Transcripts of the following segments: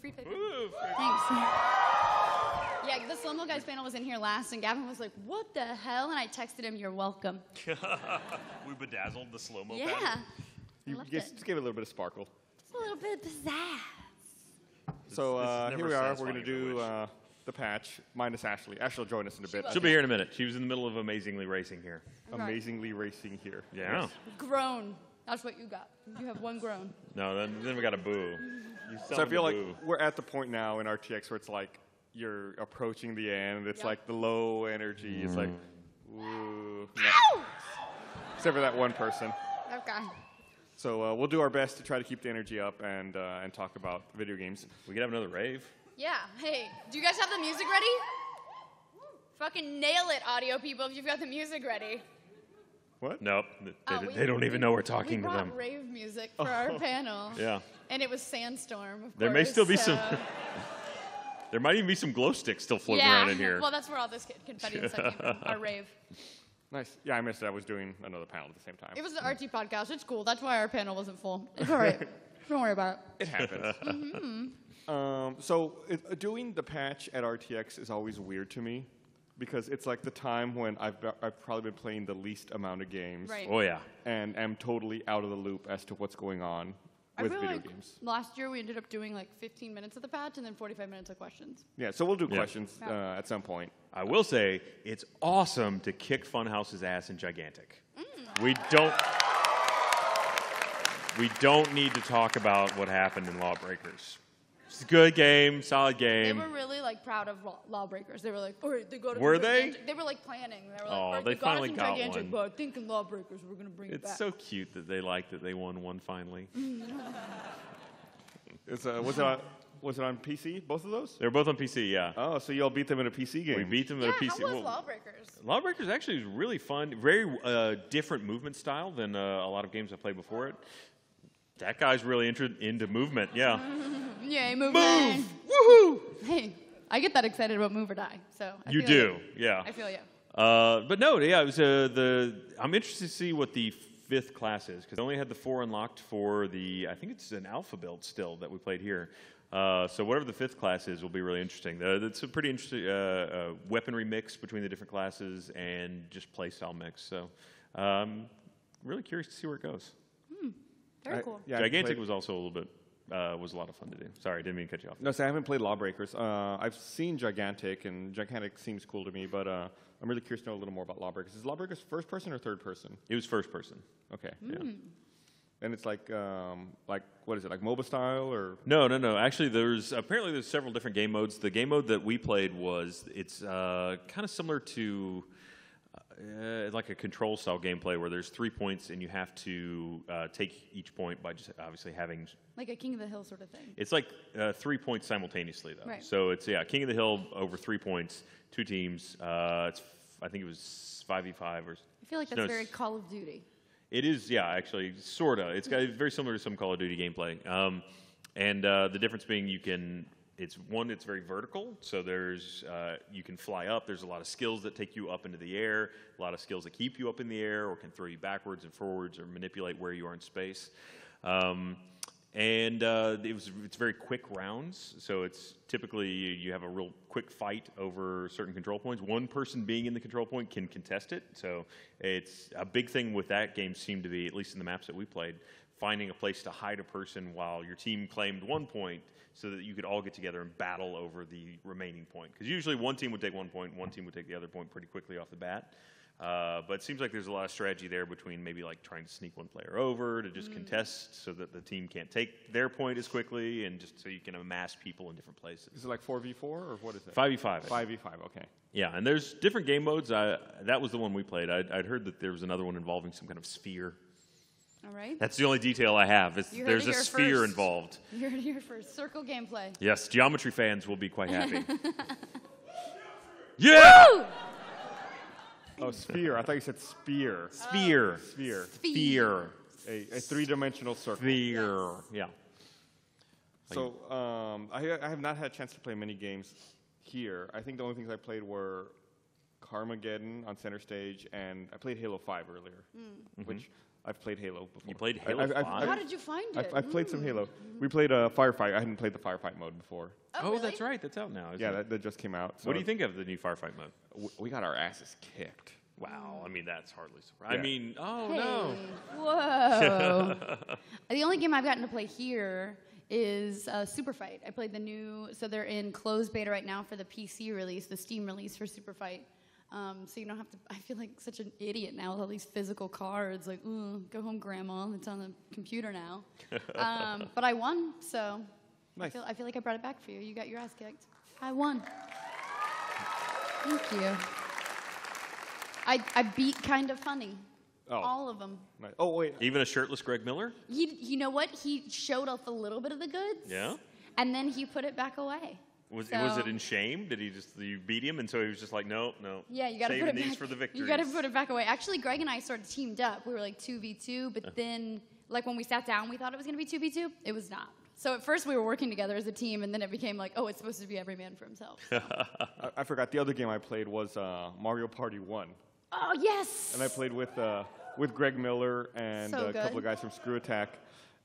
free play panel. Woo, free- Thanks. yeah, the slow mo guys panel was in here last, and Gavin was like, "What the hell?" And I texted him, "You're welcome." we bedazzled the slow mo. Yeah. I You loved just, it. just gave it a little bit of sparkle. Just a little bit of pizzazz. So uh, here we are. We're going to do uh, the patch minus Ashley. Ashley will join us in a bit. will. She'll be here in a minute. She was in the middle of amazingly racing here. Amazingly racing here. Yeah. Grown. That's what you got. You have one grown. No, then, then we got a boo. You So I feel like boo. we're at the point now in RTX where it's like you're approaching the end. It's Yeah. like the low energy. It's like, ooh. no. Except for that one person. Okay. So uh, we'll do our best to try to keep the energy up and uh, and talk about video games. we could have another rave. Yeah. Hey, do you guys have the music ready? Fucking nail it, audio people, if you've got the music ready. What? Nope. They, Oh, we- they don't even know we're talking we to brought them. rave music for our panel. Yeah. And it was Sandstorm, of There may still be some- There might even be some glow sticks still floating yeah. around in here. Well, that's where all this confetti and stuff came from, our rave. Nice. Yeah, I missed it. I was doing another panel at the same time. It was an RT podcast. It's cool. That's why our panel wasn't full. It's all right. Don't worry about it. It happens. Mm-hmm. um, so it, doing the patch at RTX is always weird to me because it's like the time when I've, I've probably been playing the least amount of games Right. oh yeah. and am totally out of the loop as to what's going on I with feel video like games. last year we ended up doing like 15 minutes of the patch and then 45 minutes of questions. Yeah, so we'll do Yeah. questions Yeah. uh, at some point. I will say it's awesome to kick Funhaus's ass in Gigantic. Mm. We don't. We don't need to talk about what happened in Lawbreakers. It's a good game, solid game. They were really like proud of law- Lawbreakers. They were like, all right, they got it. Were they? Gigantic." They were like planning. They were like, Oh, all right, they got finally it from got Gigantic, one. but I think in Lawbreakers we're gonna bring it It's back. so cute that they like that they won one finally. Is, uh, was, it on, was it on PC, both of those? They're both on PC, yeah. Oh, so y'all beat them in a PC game. We beat them yeah, at a PC. how was well, Lawbreakers? Lawbreakers actually was really fun. Very uh, different movement style than uh, a lot of games I played before it. That guy's really inter- into movement. Yeah. Yay, move! Move! Woohoo! Hey, I get that excited about Move or Die. So I You do. you. Yeah. I feel you. Uh, but no, yeah, it was uh, the. I'm interested to see what the fifth class is because I only had the four unlocked for the. I think it's an alpha build still that we played here. Uh, so whatever the fifth class is will be really interesting. Uh, it's a pretty interesting uh, uh, weaponry mix between the different classes and just playstyle mix. So um, really curious to see where it goes. Very I- cool. yeah, Gigantic was also a little bit uh, was a lot of fun to do. Sorry, didn't mean to cut you off. No, so I haven't played Lawbreakers. Uh, I've seen Gigantic, and Gigantic seems cool to me, but uh, I'm really curious to know a little more about Lawbreakers. Is Lawbreakers first person or third person? It was first person. Okay. Yeah. And it's like, um, like what is it, like MOBA style or? No, no, no. Actually, there's apparently there's several different game modes. The game mode that we played was it's uh, kind of similar to uh, like a control style gameplay where there's three points and you have to uh, take each point by just obviously having. Like a King of the Hill sort of thing. It's like uh, three points simultaneously though. Right. So it's yeah, King of the Hill over three points, two teams. Uh, it's I think it was five v five or. I feel like that's no, very Call of Duty. it is, yeah, actually, sorta. It's got it's very similar to some Call of Duty gameplay, um, and uh, the difference being you can. It's one. It's very vertical, so there's uh, you can fly up. There's a lot of skills that take you up into the air. A lot of skills that keep you up in the air, or can throw you backwards and forwards, or manipulate where you are in space. Um, and uh, it was it's very quick rounds, so it's typically you you have a real quick fight over certain control points. One person being in the control point can contest it, so it's a big thing with that game. Seemed to be at least in the maps that we played, finding a place to hide a person while your team claimed one point, so that you could all get together and battle over the remaining point. Because usually one team would take one point, one team would take the other point pretty quickly off the bat. Uh, but it seems like there's a lot of strategy there between maybe like trying to sneak one player over to just contest so that the team can't take their point as quickly and just so you can amass people in different places. Is it like 4v4 or what is it? 5v5. 5v5, okay. Yeah, and there's different game modes. I, that was the one we played. I'd, I'd heard that there was another one involving some kind of sphere. All right. That's the only detail I have. Is there's a sphere first. involved. You're here for circle gameplay. Yes, geometry fans will be quite happy. yeah! Woo! Oh, sphere. I thought you said spear. Sphere. Sphere. Sphere. A, a three-dimensional circle. Sphere. Yeah. So um, I, I have not had a chance to play many games here. I think the only things I played were Carmageddon on center stage, and I played Halo 5 earlier, which I've played Halo before. You played I- Halo I've- I've- How did you find I've, it? I've played some Halo. We played a firefight. I hadn't played the firefight mode before. Oh, really? that's right. That's out now. isn't Yeah, it? that, that just came out. what do you think of the new firefight mode? w- We got our asses kicked. Wow. I mean, that's hardly surprising. Yeah. I mean, oh Hey, no. Whoa. the only game I've gotten to play here is uh, Super Fight. I played the new, so they're in closed beta right now for the PC release, the Steam release for Super Fight. Um, so you don't have to. I feel like such an idiot now with all these physical cards. Like, "Ooh, go home, Grandma. It's on the computer now. um, but I won, so I feel, I feel like I brought it back for you. You got your ass kicked. I won. Thank you. I, I beat Kinda Funny. Oh. All of them. Nice. Oh wait, Even a shirtless Greg Miller? He, you know what? He showed off a little bit of the goods. Yeah. And then he put it back away. Was, was it in shame? Did he just you beat him, and so he was just like, no, no. Yeah, you got to put it these back. for the victories. You got to put it back away. Actually, Greg and I sort of teamed up. We were like two v two, but then like when we sat down, we thought it was going to be two v two. It was not. So at first we were working together as a team, and then it became like, oh, it's supposed to be every man for himself. I, I forgot. The other game I played was uh, Mario Party One, oh yes. and I played with uh, with Greg Miller and So uh, a couple of guys from ScrewAttack,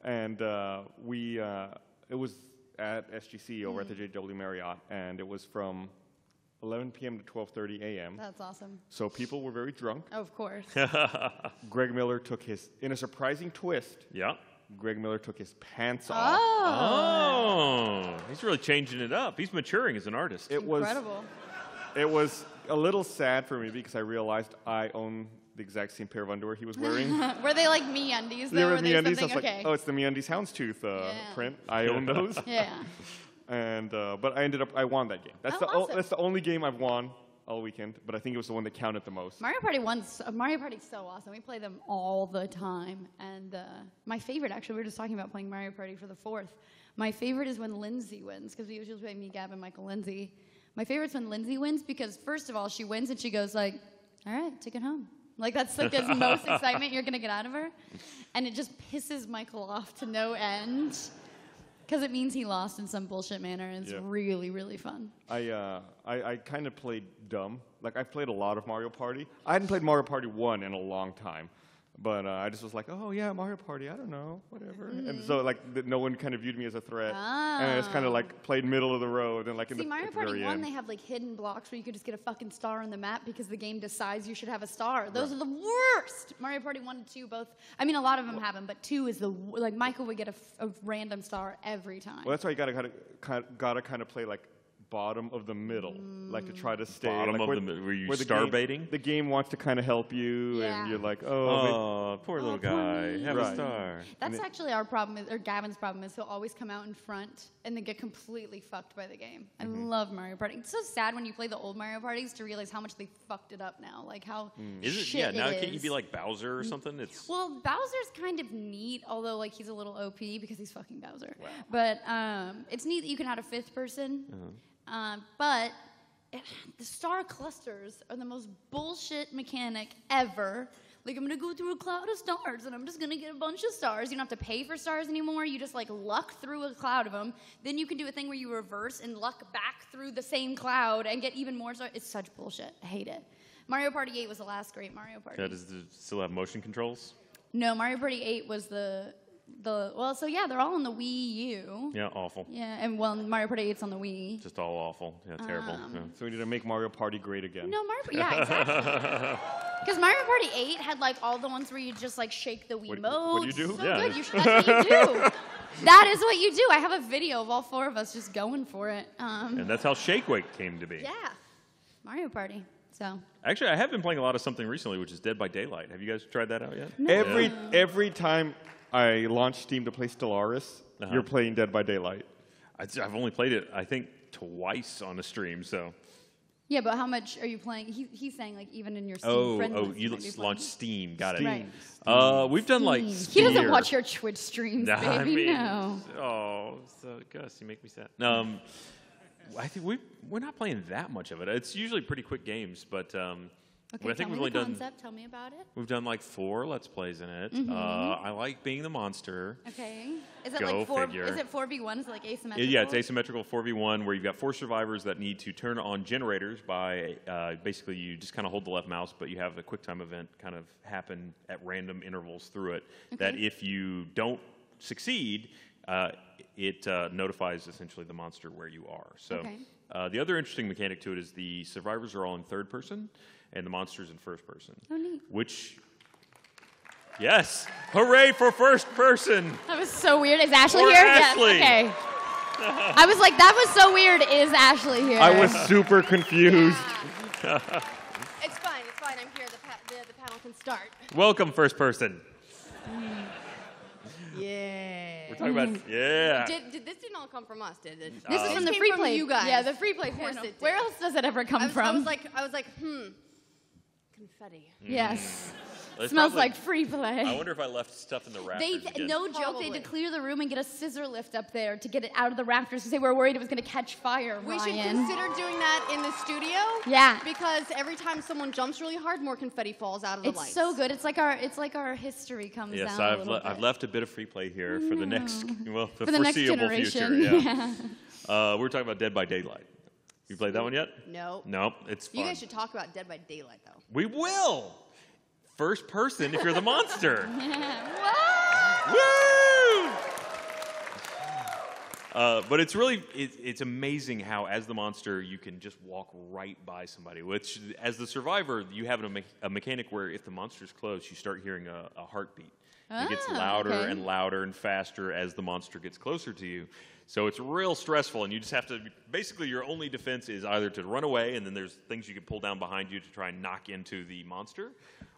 and uh, we uh, it was at SGC over at the Mm. JW Marriott, and it was from 11 p.m. to 12:30 a.m. That's awesome. So people were very drunk. Of course. Greg Miller took his, in a surprising twist, Yeah. Greg Miller took his pants off. oh, Oh, he's really changing it up. He's maturing as an artist. It was incredible. it was a little sad for me because I realized I own the exact same pair of underwear he was wearing. were they like MeUndies though? They were Were they MeUndies. I was something- like, okay. oh, it's the MeUndies Houndstooth uh, Yeah. print. I own those. yeah. And uh, but I ended up I won that game. That's Oh, the o- awesome. that's the only game I've won all weekend. But I think it was the one that counted the most. Mario Party one's uh, Mario Party's so awesome. We play them all the time, and uh, my favorite actually we were just talking about playing Mario Party for the fourth. My favorite is when Lindsay wins because we usually play me, and Michael, Lindsay. My favorite's when Lindsay wins because first of all she wins and she goes like, "All right, take it home." Like that's like the most excitement you're gonna get out of her, and it just pisses Michael off to no end because it means he lost in some bullshit manner, and it's Yeah. really really fun. I uh, I, I kind of played dumb. Like I've played a lot of Mario Party. I hadn't played Mario Party one in a long time, but uh, I just was like, oh yeah, Mario Party. I don't know, whatever. And Mm-hmm. so like th- no one kind of viewed me as a threat, and I just kind of like played middle of the road and like in the, Mario the Party 1, end. they have like hidden blocks where you could just get a fucking star on the map because the game decides you should have a star. Those are the worst. Mario Party 1 and 2 both. I mean, a lot of them have them, but 2 is the. Like, Michael would get a, f- a random star every time. Well, that's why you gotta gotta kind of, gotta kind of play like bottom of the middle, like to try to stay Bottom like, of where, the mi- were you where the star game- baiting? The game wants to kind of help you, Yeah. and you're like, oh, Oh, poor little poor guy. me. Have a star. That's it- actually our problem, is, or Gavin's problem, is he'll always come out in front and then get completely fucked by the game. I Mm-hmm. love Mario Party. It's so sad when you play the old Mario Parties to realize how much they fucked it up now. Like how Mm. Is it? shit Yeah. Now it can't you be like Bowser or something? It's. Well, Bowser's kind of neat, although like he's a little OP because he's fucking Bowser. Wow. But um, it's neat that you can add a fifth person. Um, but it, the star clusters are the most bullshit mechanic ever. Like I'm gonna go through a cloud of stars and I'm just gonna get a bunch of stars. You don't have to pay for stars anymore. You just like luck through a cloud of them. Then you can do a thing where you reverse and luck back through the same cloud and get even more stars. It's such bullshit. I hate it. Mario Party 8 was the last great Mario Party. Yeah, does it still have motion controls? No, Mario Party 8 was the the well, so yeah, they're all on the Wii U. Yeah, awful. Yeah, and well, Mario Party 8's on the Wii. Just all awful. Yeah, terrible. Um, yeah. so we need to make Mario Party great again. No, Mario Yeah, exactly. Because Mario Party 8 had like all the ones where you just like shake the Wii What- mode. what do you do? So Yeah. good. You that's what you do. that is what you do. I have a video of all four of us just going for it. Um, And that's how Shake Wake came to be. yeah, Mario Party. So Actually, I have been playing a lot of something recently, which is Dead by Daylight. Have you guys tried that out yet? Every Yeah. every time I launched Steam to play Stellaris, Uh-huh. you're playing Dead by Daylight. I- I've only played it, I think, twice on a stream. So. yeah, but how much are you playing? He, he's saying like even in your Steam Oh, friend oh, list, you might be l- playing. launched Steam. Got Steam. it. Right. Uh, we've done like. He doesn't Sphere. watch your Twitch streams, Nah, I baby. mean, no. Oh, so Gus, you make me sad. Um, I think we we're not playing that much of it. It's usually pretty quick games, but um, Okay, I think we've only the done- Tell me about it. We've done like four Let's Plays in it. Mm-hmm. Uh, I like being the monster. Okay. Is it Go like four? figure. Is it four v one? Is it like asymmetrical? Yeah, it's asymmetrical 4v1 where you've got four survivors that need to turn on generators by uh, basically you just kind of hold the left mouse, but you have a quick time event kind of happen at random intervals through it. That if you don't succeed, uh, it uh, notifies essentially the monster where you are. So Okay. uh, the other interesting mechanic to it is the survivors are all in third person and the monsters in first person. Oh, neat. Which, yes, hooray for first person! That was so weird. Is Ashley Or here? Ashley. Yes. Okay. I was like, that was so weird. Is Ashley here? I was super confused. It's fine. It's fine. I'm here. The, pa- the, the panel can start. Welcome, first person. Yeah. We're talking about yeah. Did, did this did not all come from us, did it? This is from the came free from play. you guys. Yeah, the free play. Of course panel. it did. Where else does it ever come I was, from? I was like, I was like, hmm, confetti. yes. It's Smells probably- like free play. I wonder if I left stuff in the rafters They again. no joke. They had to clear the room and get a scissor lift up there to get it out of the rafters because they were worried it was going to catch fire. We should consider doing that in the studio. Yeah. Because every time someone jumps really hard, more confetti falls out of the It's lights. so good. It's like our it's like our history comes Yes, down a I've, little le- bit. I've left a bit of free play here for the next, well, the for the next foreseeable generation. future. Yeah. uh, we're talking about Dead by Daylight. You played that one yet? No. No, it's fun. You guys should talk about Dead by Daylight, though. We will. First person if you're the monster. Woo! Uh, but it's really it, it's amazing how as the monster you can just walk right by somebody which as the survivor you have a, me- a mechanic where if the monster's close you start hearing a, a heartbeat it gets Ah, louder okay. and louder and faster as the monster gets closer to you so it's real stressful and you just have to basically your only defense is either to run away and then there's things you can pull down behind you to try and knock into the monster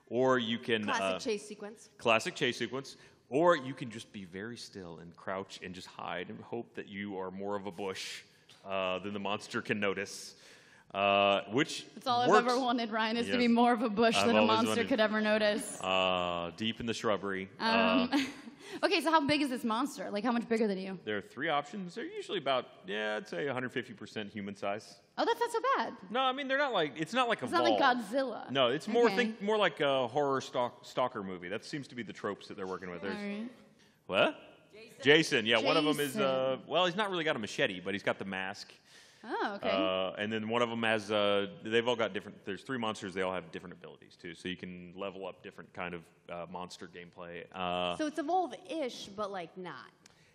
or you can Classic uh, chase sequence. classic chase sequence, or you can just be very still and crouch and just hide and hope that you are more of a bush uh, than the monster can notice. Uh, which It's all I've ever wanted, Ryan, is to be more of a bush I've than a monster wanted- could ever notice. Uh, deep in the shrubbery. Um, uh, okay, so how big is this monster? Like, how much bigger than you? there are three options. They're usually about yeah, I'd say 150% human size. Oh, that's not so bad. No, I mean they're not like it's not like a It's not like. Godzilla. No, it's more Okay. think more like a horror stalk, stalker movie. That seems to be the tropes that they're working with. There's, All right. What? Jason. Yeah, one of them is uh, well, he's not really got a machete, but he's got the mask. Oh, okay. Uh, and then one of them has uh, they've all got different. There's three monsters. They all have different abilities too, so you can level up different kind of uh, monster gameplay. Uh, So it's evolve-ish, but like not.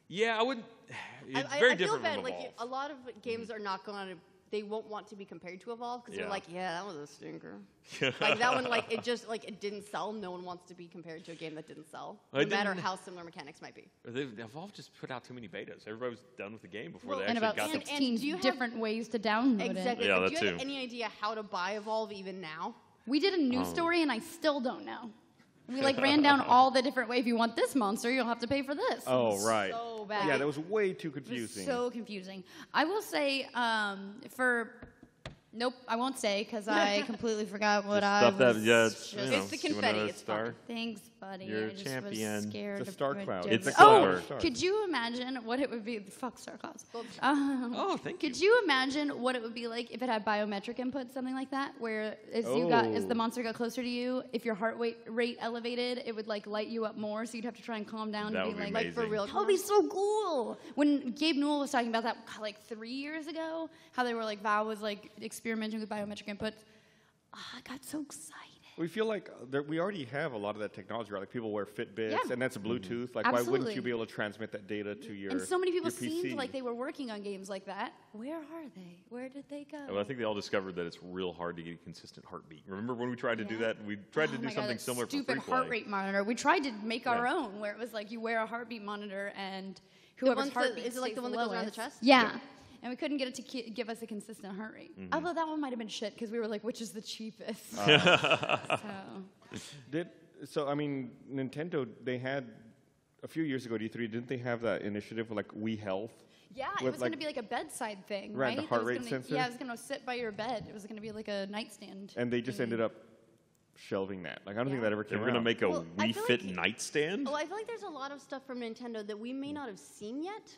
yeah, I wouldn't. It's I, I- very I feel different bad. from Like a lot of games are not going to. They won't want to be compared to Evolve because Yeah. they're like, yeah, that was a stinker. like that one, like it just like it didn't sell. No one wants to be compared to a game that didn't sell, no matter didn't- how similar mechanics might be. They- Evolve just put out too many betas. Everybody was done with the game before Well, they and actually about got and- the 16 do you have- different ways to download Exactly. it. Yeah, Like, do you have any idea how to buy Evolve even now? We did a news um, story, and I still don't know. We like ran down all the different ways. If you want this monster, you'll have to pay for this. Oh, right. So bad. Yeah, that was way too It was confusing. so confusing. I will say um, for. Nope, I won't say because I completely forgot what I stuff that was. yeah, it's, just- you know, It's the you wanna confetti, know it's star? fun. Thanks, buddy. You're I a just champion. was scared. It's a of star what cloud. It's a was. cloud. Oh, could you imagine what it would be? Fuck star clouds. Um, Oh, thank Could you imagine what it would be like if it had biometric input, something like that, where as you got as the Oh. monster got closer to you, if your heart rate rate elevated, it would like light you up more, so you'd have to try and calm down That and would be be like, Like for Amazing. real. that would be so cool. When Gabe Newell was talking about that like three years ago, how they were like Valve was like experimenting with biometric input. Ah, I got so excited. We feel like there, we already have a lot of that technology, right? Like people wear Fitbits, Yeah. and that's Bluetooth. Like, why wouldn't you be able to transmit that data to your And so many people seemed like they were working on games like that. Where are they? Where did they go? Well, I think they all discovered that it's real hard to get a consistent heartbeat. Remember when we tried to do that? We tried to Oh do my God, something that similar for stupid free play. heart rate monitor. We tried to make our Yeah. own, where it was like you wear a heartbeat monitor and whoever's heartbeat is it like the stays one that goes around the lowest- chest? Yeah. And we couldn't get it to ki- give us a consistent heart rate. Mm-hmm. Although that one might have been shit because we were like, which is the cheapest? Uh. so, Did so? I mean, Nintendo they had a few years ago. D3 didn't they have that initiative with like We Health? yeah, it With, was going to be like a bedside thing, Right, right? the heart rate gonna- sensor? Yeah, it was going to sit by your bed. It was going to be like a nightstand. And they just thingy. ended up shelving that. Like I don't think that ever came. They came were going to out. make a Well, Wii Fit like- nightstand. Well, I feel like there's a lot of stuff from Nintendo that we may not have seen yet,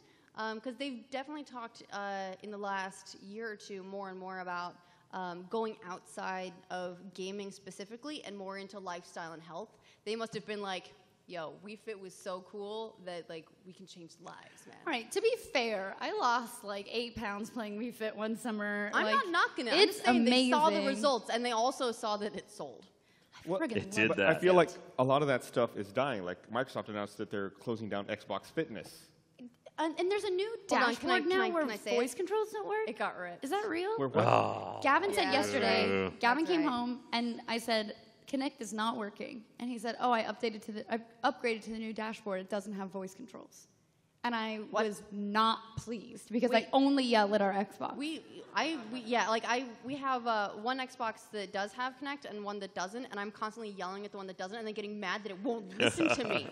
because they've definitely talked uh, in the last year or two more and more about um, going outside of gaming specifically and more into lifestyle and health, they must have been like, "Yo, Wii Fit was so cool that like we can change lives, man." All right. To be fair, I lost like eight pounds playing Wii Fit one summer. I'm like, not knocking it. I'm It's just saying amazing. they saw the results and they also saw that it sold. Well, friggin' It did but that. I feel yes. like a lot of that stuff is dying. Like Microsoft announced that they're closing down Xbox Fitness. And, and there's a new Hold on, dashboard can I- can now I- where can I say it? voice controls don't work. It got ripped. Is that real? Where what? Oh. Gavin said Yeah. yesterday. Yeah. Gavin That's came right. home and I said, "Kinect is not working." And he said, "Oh, I updated to the I upgraded to the new dashboard. It doesn't have voice controls." And I was not pleased because Wait. I only yell at our Xbox. We, I, we, yeah, like I, we have uh, one Xbox that does have Kinect and one that doesn't, and I'm constantly yelling at the one that doesn't, and then getting mad that it won't listen to me.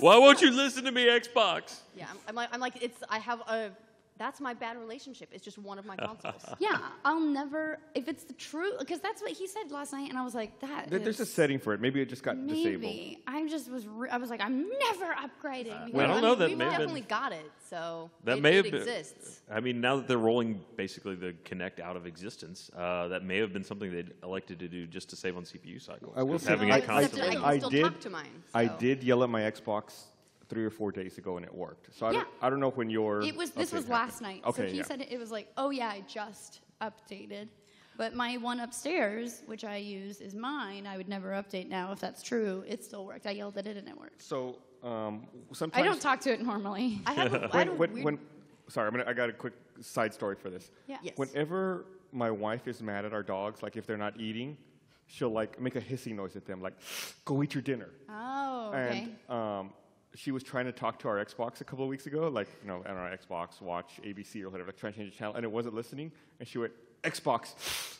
Why won't you listen to me, Xbox? Yeah, I'm, I'm like, I'm like, it's, I have a, that's my bad relationship. It's just one of my consoles. yeah, I'll never if it's the truth because that's what he said last night, and I was like, "That There- There's a setting for it. Maybe it just got disabled. Maybe I just was re- I was like, I'm never upgrading. I don't I know, mean, that we've may have been- definitely got it, so That it, may it have been. exists. I mean, now that they're rolling basically the Kinect out of existence, uh, that may have been something they'd elected to do just to save on CPU cycles. I will 'Cause say having I- it I- I constantly. I still did- talk to mine. I did yell at my Xbox three or four days ago, and it worked. So I, Yeah. don't, I don't know when your It was this update was happened. last night. Okay, so he yeah. said it was like, oh yeah, I just updated. But my one upstairs, which I use, is mine. I would never update now if that's true. It still worked. I yelled at it and it worked. So um, sometimes I don't talk to it normally. I have a, I had a when, when, weird, when sorry, I'm gonna, I got a quick side story for this. Yeah. Yes. Whenever my wife is mad at our dogs, like if they're not eating, she'll like make a hissing noise at them, like "Go eat your dinner." Oh, okay. And um, she was trying to talk to our Xbox a couple of weeks ago, like you know, on our Xbox, watch ABC or whatever, like trying to change the channel, and it wasn't listening, and she went Xbox.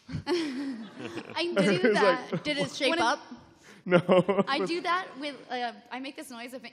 I do was that. like- did it shape When it- up? no. I do that with. Uh, I make this noise of eh,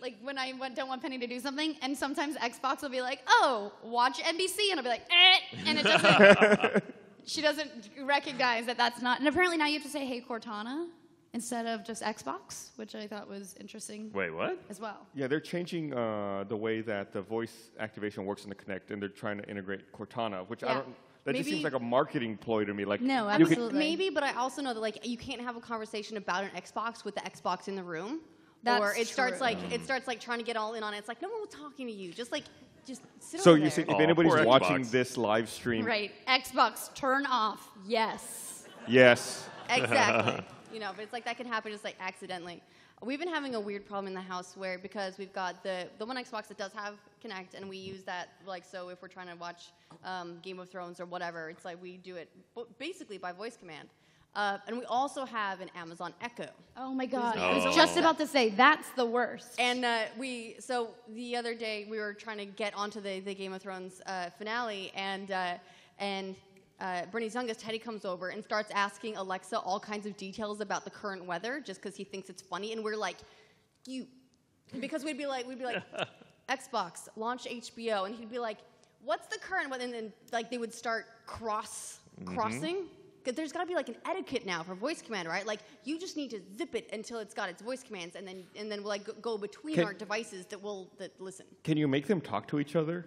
like when I want, don't want Penny to do something, and sometimes Xbox will be like, "Oh, watch NBC," and I'll be like, eh, and it doesn't. she doesn't recognize that that's not. And apparently now you have to say "Hey Cortana" instead of just Xbox, which I thought was interesting Wait, what? as well. Yeah, they're changing uh, the way that the voice activation works in the Kinect, and they're trying to integrate Cortana, which I don't. That just seems like a marketing ploy to me. Like No, you could- absolutely. Maybe, but I also know that like you can't have a conversation about an Xbox with the Xbox in the room. That's or it starts true. like it starts like trying to get all in on it. It's like no one was talking to you. Just like just sit so over you there. see, if Aw, anybody's watching Xbox. this live stream, Right, Xbox, turn off. Yes. yes, exactly. you know, but it's like that can happen just like accidentally. We've been having a weird problem in the house where because we've got the the one Xbox that does have Kinect, and we use that like so if we're trying to watch um, Game of Thrones or whatever, it's like we do it basically by voice command. Uh, and we also have an Amazon Echo. Oh my God! I Oh. was just about to say that's the worst. And uh, we, so the other day we were trying to get onto the, the Game of Thrones uh, finale, and uh, and uh, Burnie's youngest Teddy comes over and starts asking Alexa all kinds of details about the current weather, just because he thinks it's funny, and we're like, you, because we'd be like, we'd be like, Xbox launch HBO, and he'd be like, what's the current weather, and then like they would start cross crossing. Because there's got to be like an etiquette now for voice command, right? Like you just need to zip it until it's got its voice commands, and then and then we'll like go- go between Can- our devices that will that listen. can you make them talk to each other?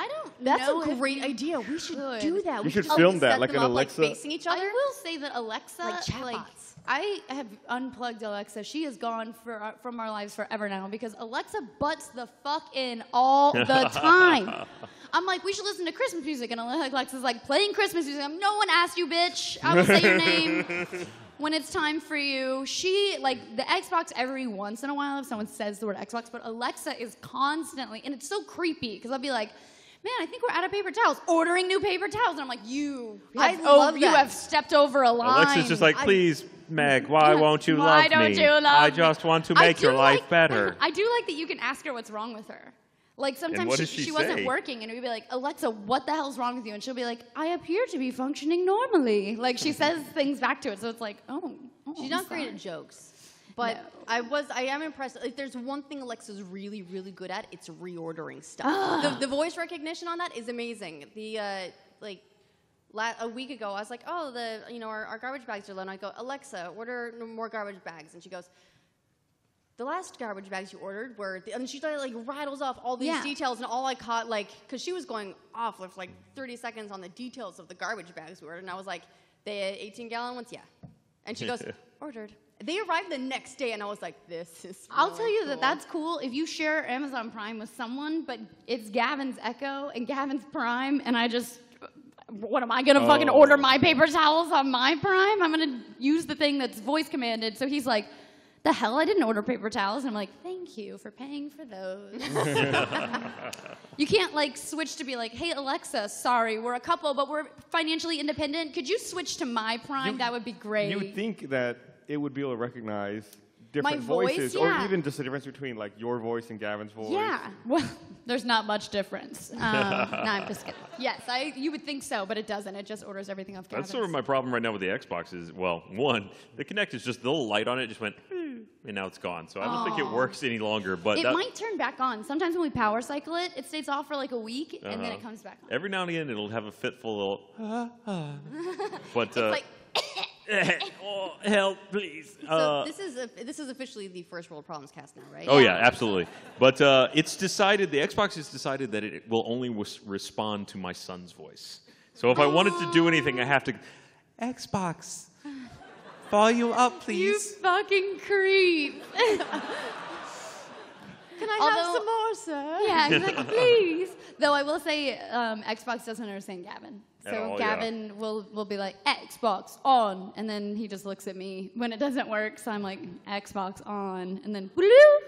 I don't. That's know a if great idea. We should could. do that. You we should all film set that, like them an up, Alexa- like facing each other. I will say that Alexa, Like like, chatbots. I have unplugged Alexa. She is gone for our, from our lives forever now because Alexa butts the fuck in all the time. I'm like, we should listen to Christmas music, and Alexa Alexa's like, playing Christmas music. I'm, no one asked you, bitch. I will say your name when it's time for you. She like the Xbox every once in a while if someone says the word Xbox, but Alexa is constantly, and it's so creepy because I'll be like. Man, I think we're out of paper towels. Ordering new paper towels, and I'm like, you, I have, love you that. have stepped over a line. Alexa's just like, I- please, Meg, why won't you Why love don't me? you love I just want to make your do life better. I do like that you can ask her what's wrong with her. Like sometimes what she, she wasn't working, and we'd be like, Alexa, what the hell's wrong with you? And she'll be like, I appear to be functioning normally. Like she says things back to it, so it's like, oh, oh She's I'm not great at jokes. But No. I was, I am impressed. Like, there's one thing Alexa's really, really good at. It's reordering stuff. The, the voice recognition on that is amazing. The uh, like la- a week ago, I was like, oh, the you know our, our garbage bags are low. And I go, Alexa, order more garbage bags, and she goes, the last garbage bags you ordered were, the, and she like rattles off all these Yeah. details, and all I caught like, because she was going off with like 30 seconds on the details of the garbage bags we ordered, and I was like, the 18 gallon ones, yeah, and she goes, ordered. They arrived the next day, and I was like, this is. I'll tell you cool. that that's cool if you share Amazon Prime with someone, but it's Gavin's Echo and Gavin's Prime, and I just, what am I gonna fucking Oh. order my paper towels on my Prime? I'm gonna use the thing that's voice commanded. So he's like, the hell, I didn't order paper towels. And I'm like, thank you for paying for those. you can't like switch to be like, hey Alexa, sorry, we're a couple, but we're financially independent. Could you switch to my Prime? You- that would be great. You would think that it would be able to recognize different voice, voices, yeah. or even just the difference between like your voice and Gavin's voice. Yeah. Well, there's not much difference. Um, no, I'm just kidding. Yes, I, you would think so, but it doesn't. It just orders everything off Gavin's. That's sort of my problem right now with the Xbox. Is well, one, the Kinect is just the little light on it just went, "Hmm," and now it's gone. So I don't think it works any longer. But It that- might turn back on. Sometimes when we power cycle it, it stays off for like a week, and then Uh-huh. it comes back on. every now and again it'll have a fitful little. but uh, like. oh, help, please. So Uh, this is a, this is officially the first world problems cast now, right? Oh yeah, absolutely. But uh, it's decided. The Xbox has decided that it will only res- respond to my son's voice. So if I wanted to do anything, I have to. Xbox, volume up, please. You fucking creep. Can I Although- have some more, sir? yeah, he's like, please. Though I will say, um, Xbox doesn't understand Gavin. At So all, yeah. Gavin will, will be like, Xbox on. And then he just looks at me when it doesn't work. So I'm like, Xbox on. And then,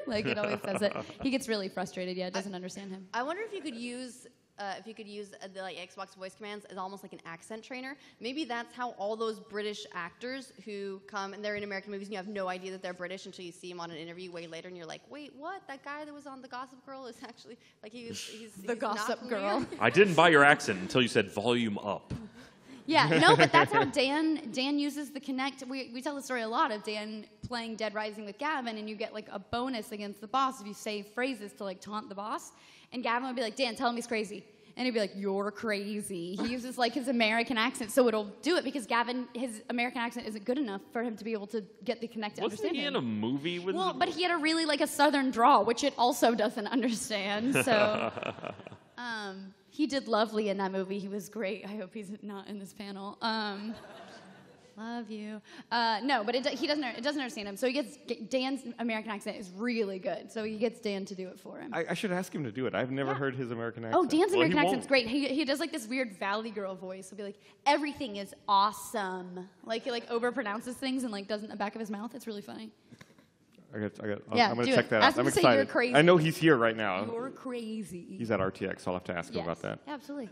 like it always says it. He gets really frustrated. Yeah, it doesn't understand him. I wonder if you could use uh, if you could use uh, the like Xbox voice commands as almost like an accent trainer. Maybe that's how all those British actors who come and they're in American movies and you have no idea that they're British until you see them on an interview way later and you're like, wait, what? That guy that was on The Gossip Girl is actually like he was he's The he's Gossip from Girl. I didn't buy your accent until you said volume up. Yeah, no, but that's how Dan Dan uses the Kinect. We, we tell the story a lot of Dan playing Dead Rising with Gavin, and you get like a bonus against the boss if you say phrases to like taunt the boss. And Gavin would be like, Dan, tell him he's crazy. And he'd be like, You're crazy. He uses like his American accent, so it'll do it because Gavin, his American accent isn't good enough for him to be able to get the Kinect to Wasn't understand he him. in a movie with? Well, but he had a really like a southern drawl, which it also doesn't understand. So, um, he did lovely in that movie. He was great. I hope he's not in this panel. Um, love you. Uh, no, but it, he doesn't. It doesn't understand him. So he gets Dan's American accent is really good. So he gets Dan to do it for him. I, I should ask him to do it. I've never Yeah. heard his American accent. Oh, Dan's Well, American accent's great. He, he does like this weird Valley Girl voice. He'll be like, everything is awesome. Like he like overpronounces things and like doesn't the back of his mouth. It's really funny. I got, I got. Yeah, I'm gonna check it. that Ask out. I'm him say you're excited. I know he's here right now. You're crazy. He's at RTX, so I'll have to ask him about that. Absolutely.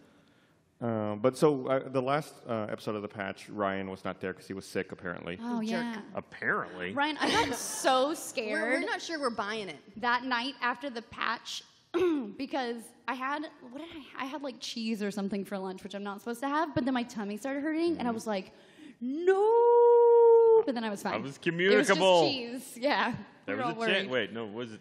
Um, but so uh, the last uh, episode of the patch, Ryan was not there because he was sick apparently. Oh Jerk. yeah. Apparently. Ryan, I got so We're, scared we're not sure we're buying it. that night after the patch because I had what did I I had like cheese or something for lunch, which I'm not supposed to have, but then my tummy started hurting and I was like, no. But then I was fine. I was It was communicable. just cheese. Yeah. There Don't was a worry. chance. Wait, no, was it?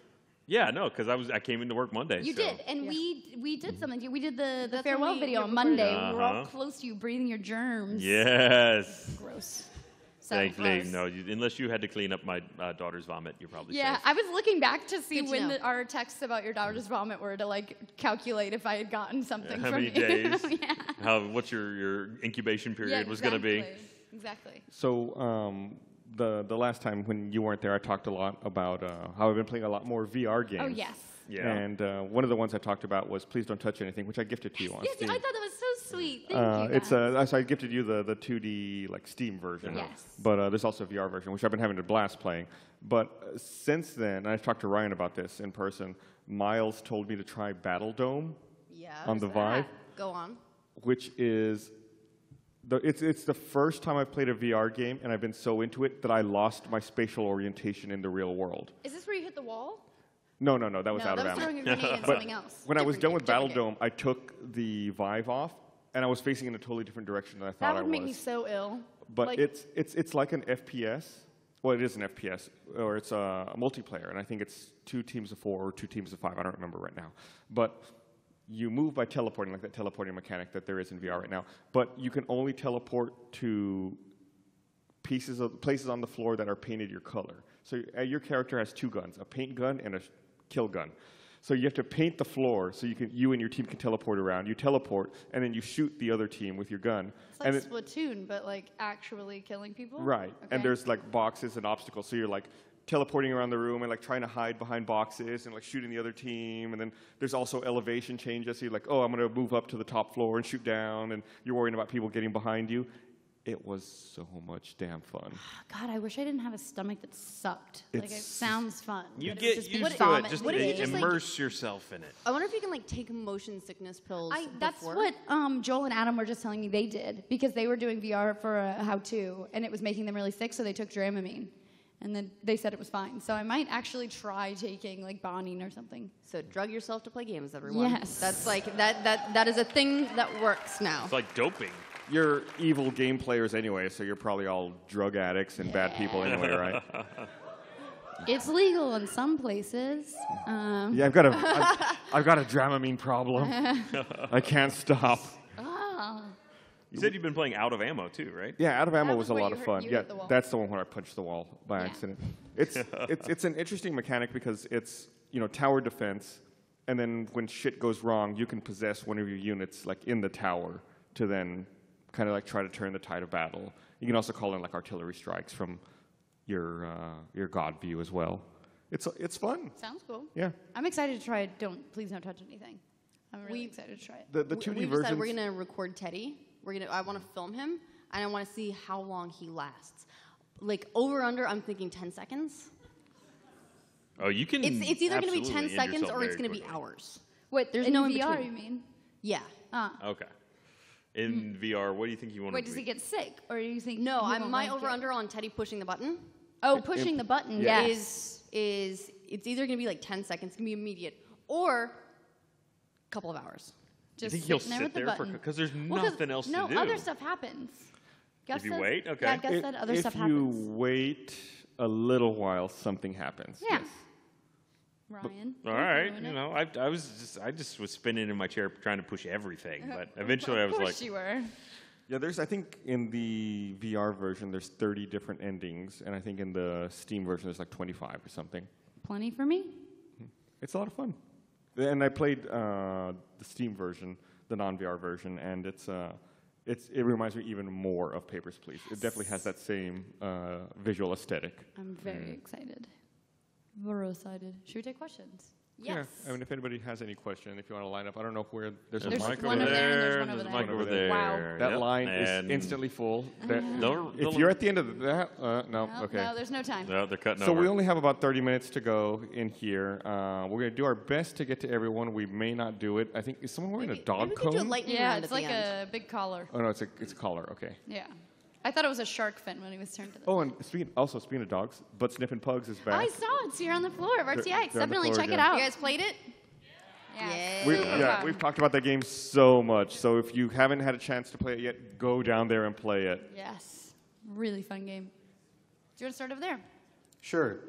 Yeah, no, because I was I came into work Monday. You so. did, and we we did something. We did the, the That's farewell we- video on Monday. recorded it. We were all Uh-huh. close to you, breathing your germs. Yes. Gross. So Thankfully, gross. no. You, unless you had to clean up my uh, daughter's vomit, you're probably Yeah, safe. I was looking back to see Good when know. the, our texts about your daughter's vomit were to like calculate if I had gotten something How from many you. days? yeah. How? What's your your incubation period Yeah, was going to be? exactly. Exactly. So um, the the last time when you weren't there, I talked a lot about uh, how I've been playing a lot more VR games. Oh yes. Yeah. And uh, one of the ones I talked about was "Please Don't Touch Anything," which I gifted to you on Yes, Steam. I thought that was so sweet. Thank Uh, you. it's guys. uh, so I gifted you the the 2D like Steam version. Yes. But uh, there's also a VR version, which I've been having a blast playing. But uh, since then, and I've talked to Ryan about this in person. Miles told me to try Battle Dome, Yeah. On there's the Vive? Go on. which is the it's it's the first time I've played a VR game, and I've been so into it that I lost my spatial orientation in the real world. Is this where you hit the wall? No, no, no, that was no, out that of was ammo. throwing a grenade at something else. when I was done with Battle. Dome, I took the Vive off, and I was facing in a totally different direction than I thought I was. That would make me so ill. But Like- it's it's it's like an FPS. Well, it is an FPS, or it's a multiplayer, and I think it's two teams of four or two teams of five. I don't remember right now. But you move by teleporting, like that teleporting mechanic that there is in VR right now. But you can only teleport to pieces of places on the floor that are painted your color. So uh, your character has two guns, a paint gun and a kill gun. So you have to paint the floor so you can you and your team can teleport around. You teleport and then you shoot the other team with your gun. It's like and it- Splatoon, but like actually killing people. Right. And there's like boxes and obstacles. So you're like teleporting around the room and like trying to hide behind boxes and like shooting the other team. And then there's also elevation changes. So you're like, oh, I'm going to move up to the top floor and shoot down. And you're worrying about people getting behind you. It was so much damn fun. God, I wish I didn't have a stomach that sucked. like it sounds fun. You get would just used be to it. vomit. Just What if you just, like- immerse yourself in it. I wonder if you can like take motion sickness pills. I, that's before. what um, Joel and Adam were just telling me they did because they were doing VR for a how-to and it was making them really sick, so they took Dramamine, and then they said it was fine. So I might actually try taking like Bonine or something. So drug yourself to play games, everyone. Yes. That's like that that that is a thing that works now. It's like doping. You're evil game players anyway, so you're probably all drug addicts and bad people anyway, right? It's legal in some places. Um, Yeah, I've got a, I've, I've got a Dramamine problem. I can't stop. You said you've been playing out of ammo too, right? Yeah, out of ammo That was was a where lot you of hurt- fun. you Yeah, the wall. that's the one where I punched the wall by Yeah. accident. It's it's it's an interesting mechanic because it's you know tower defense, and then when shit goes wrong, you can possess one of your units like in the tower to then kind of like try to turn the tide of battle. You can also call in like artillery strikes from your uh, your god view as well. It's it's fun. Sounds cool. Yeah. I'm excited to try it. Don't please don't touch anything. I'm really We- excited to try it. The the We- two D We've versions. decided we're gonna record Teddy. We're gonna. I want to film him, and I want to see how long he lasts. Like over under, I'm thinking 10 seconds. Oh, you can. It's it's either gonna be 10 seconds or it's gonna be hours. Wait, there's in no in VR. between. You mean? Yeah. Ah. Okay. In VR, what do you think you want Wait, does he get sick, or do you think? No, he I'm my like over it? under on Teddy pushing the button Oh, pushing the button. Yeah. Is is it's either gonna be like 10 seconds, it's gonna be immediate, or a couple of hours. Just think he'll sitting there sit the there for- button. 'cause there's Well, 'cause- nothing else to no, other stuff happens. Gus you said- wait? Okay. Yeah, Gus I- said other if you wait a little while, something happens. Yeah. Yes. Ryan. All don't right, ruin you know, I, I was just I just was spinning in my chair trying to push everything, but eventually I was like, you were. Yeah, there's. I think in the VR version, there's 30 different endings, and I think in the Steam version, there's like 25 or something. Plenty for me. It's a lot of fun. And I played uh, the Steam version, the non-VR version, and it's uh, it's it reminds me even more of Papers, Please. It definitely has that same uh, visual aesthetic. I'm very excited. Very excited. Should we take questions? Yes. Yeah. I mean, if anybody has any question, if you want to line up, I don't know where there's, there's, a There's mic over over there. there and there's there's a mic there. over there. Wow. That Yep, line and is instantly full. That- No, if you're at the end of that, uh, no, No, okay. no, there's no time. No, they're cutting So over. we only have about 30 minutes to go in here. Uh, we're going to do our best to get to everyone. We may not do it. I think is someone wearing Maybe, a dog maybe we cone? could do a lightning Yeah, it's like a big collar. oh no, it's a it's a collar. Okay. Yeah. I thought it was a shark fin when he was turned to the Oh, and speaking also speaking of dogs, butt sniffing pugs is back. I saw it. It's here on the floor of RTX. they're on the Definitely floor check it again. out. You guys played it? Yeah. We, Yeah. yeah, we've talked about that game so much. So if you haven't had a chance to play it yet, go down there and play it. Yes. Really fun game. Do you want to start over there? Sure.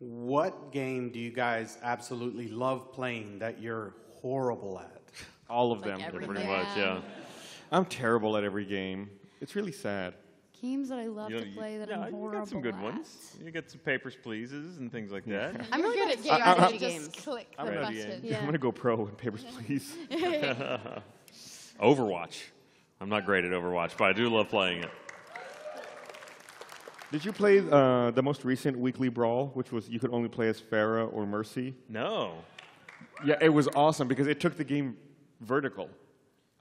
What game do you guys absolutely love playing that you're horrible at? All of Like them. every- pretty Yeah. much, yeah. I'm terrible at every game. It's really sad. Games that I love You know, to you- play that yeah, I'm you horrible got some good at. ones. You got some Papers, Pleases, and things like that. I'm really You're good at good at strategy games. games. Just click I'm the ready. button. Yeah. I'm gonna go pro in Papers, Please. Overwatch. I'm not great at Overwatch, but I do love playing it. Did you play uh, the most recent weekly brawl, which was you could only play as Pharah or Mercy? No. Yeah, it was awesome because it took the game vertical.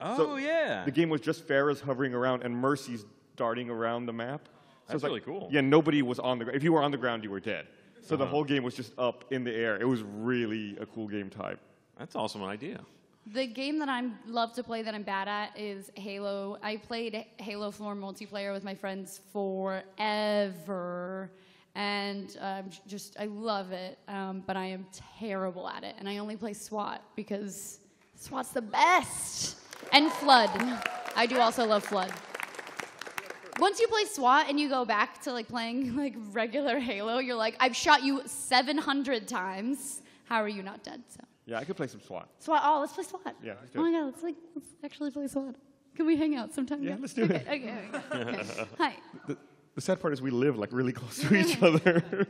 Oh So yeah. The game was just Pharah's hovering around and Mercy's darting around the map. That's it's like- really cool. Yeah, nobody was on the ground. If you were on the ground, you were dead. So the Uh-huh. whole game was just up in the air. It was really a cool game type. That's awesome idea. The game that I love to play that I'm bad at is Halo. I played Halo 4 multiplayer with my friends forever. And um, just, I love it. Um, but I am terrible at it. And I only play SWAT because SWAT's the best. And Flood. I do also love Flood. Once you play SWAT and you go back to like playing like regular Halo, you're like, I've shot you 700 times. How are you not dead? So. Yeah, I could play some SWAT. SWAT. Oh, let's play SWAT. Yeah, let's do oh it. my god, let's like let's actually play SWAT. Can we hang out sometime? Yeah, guys? let's do okay, it. Okay, okay, okay. Hi. The, the sad part is we live like really close to each other.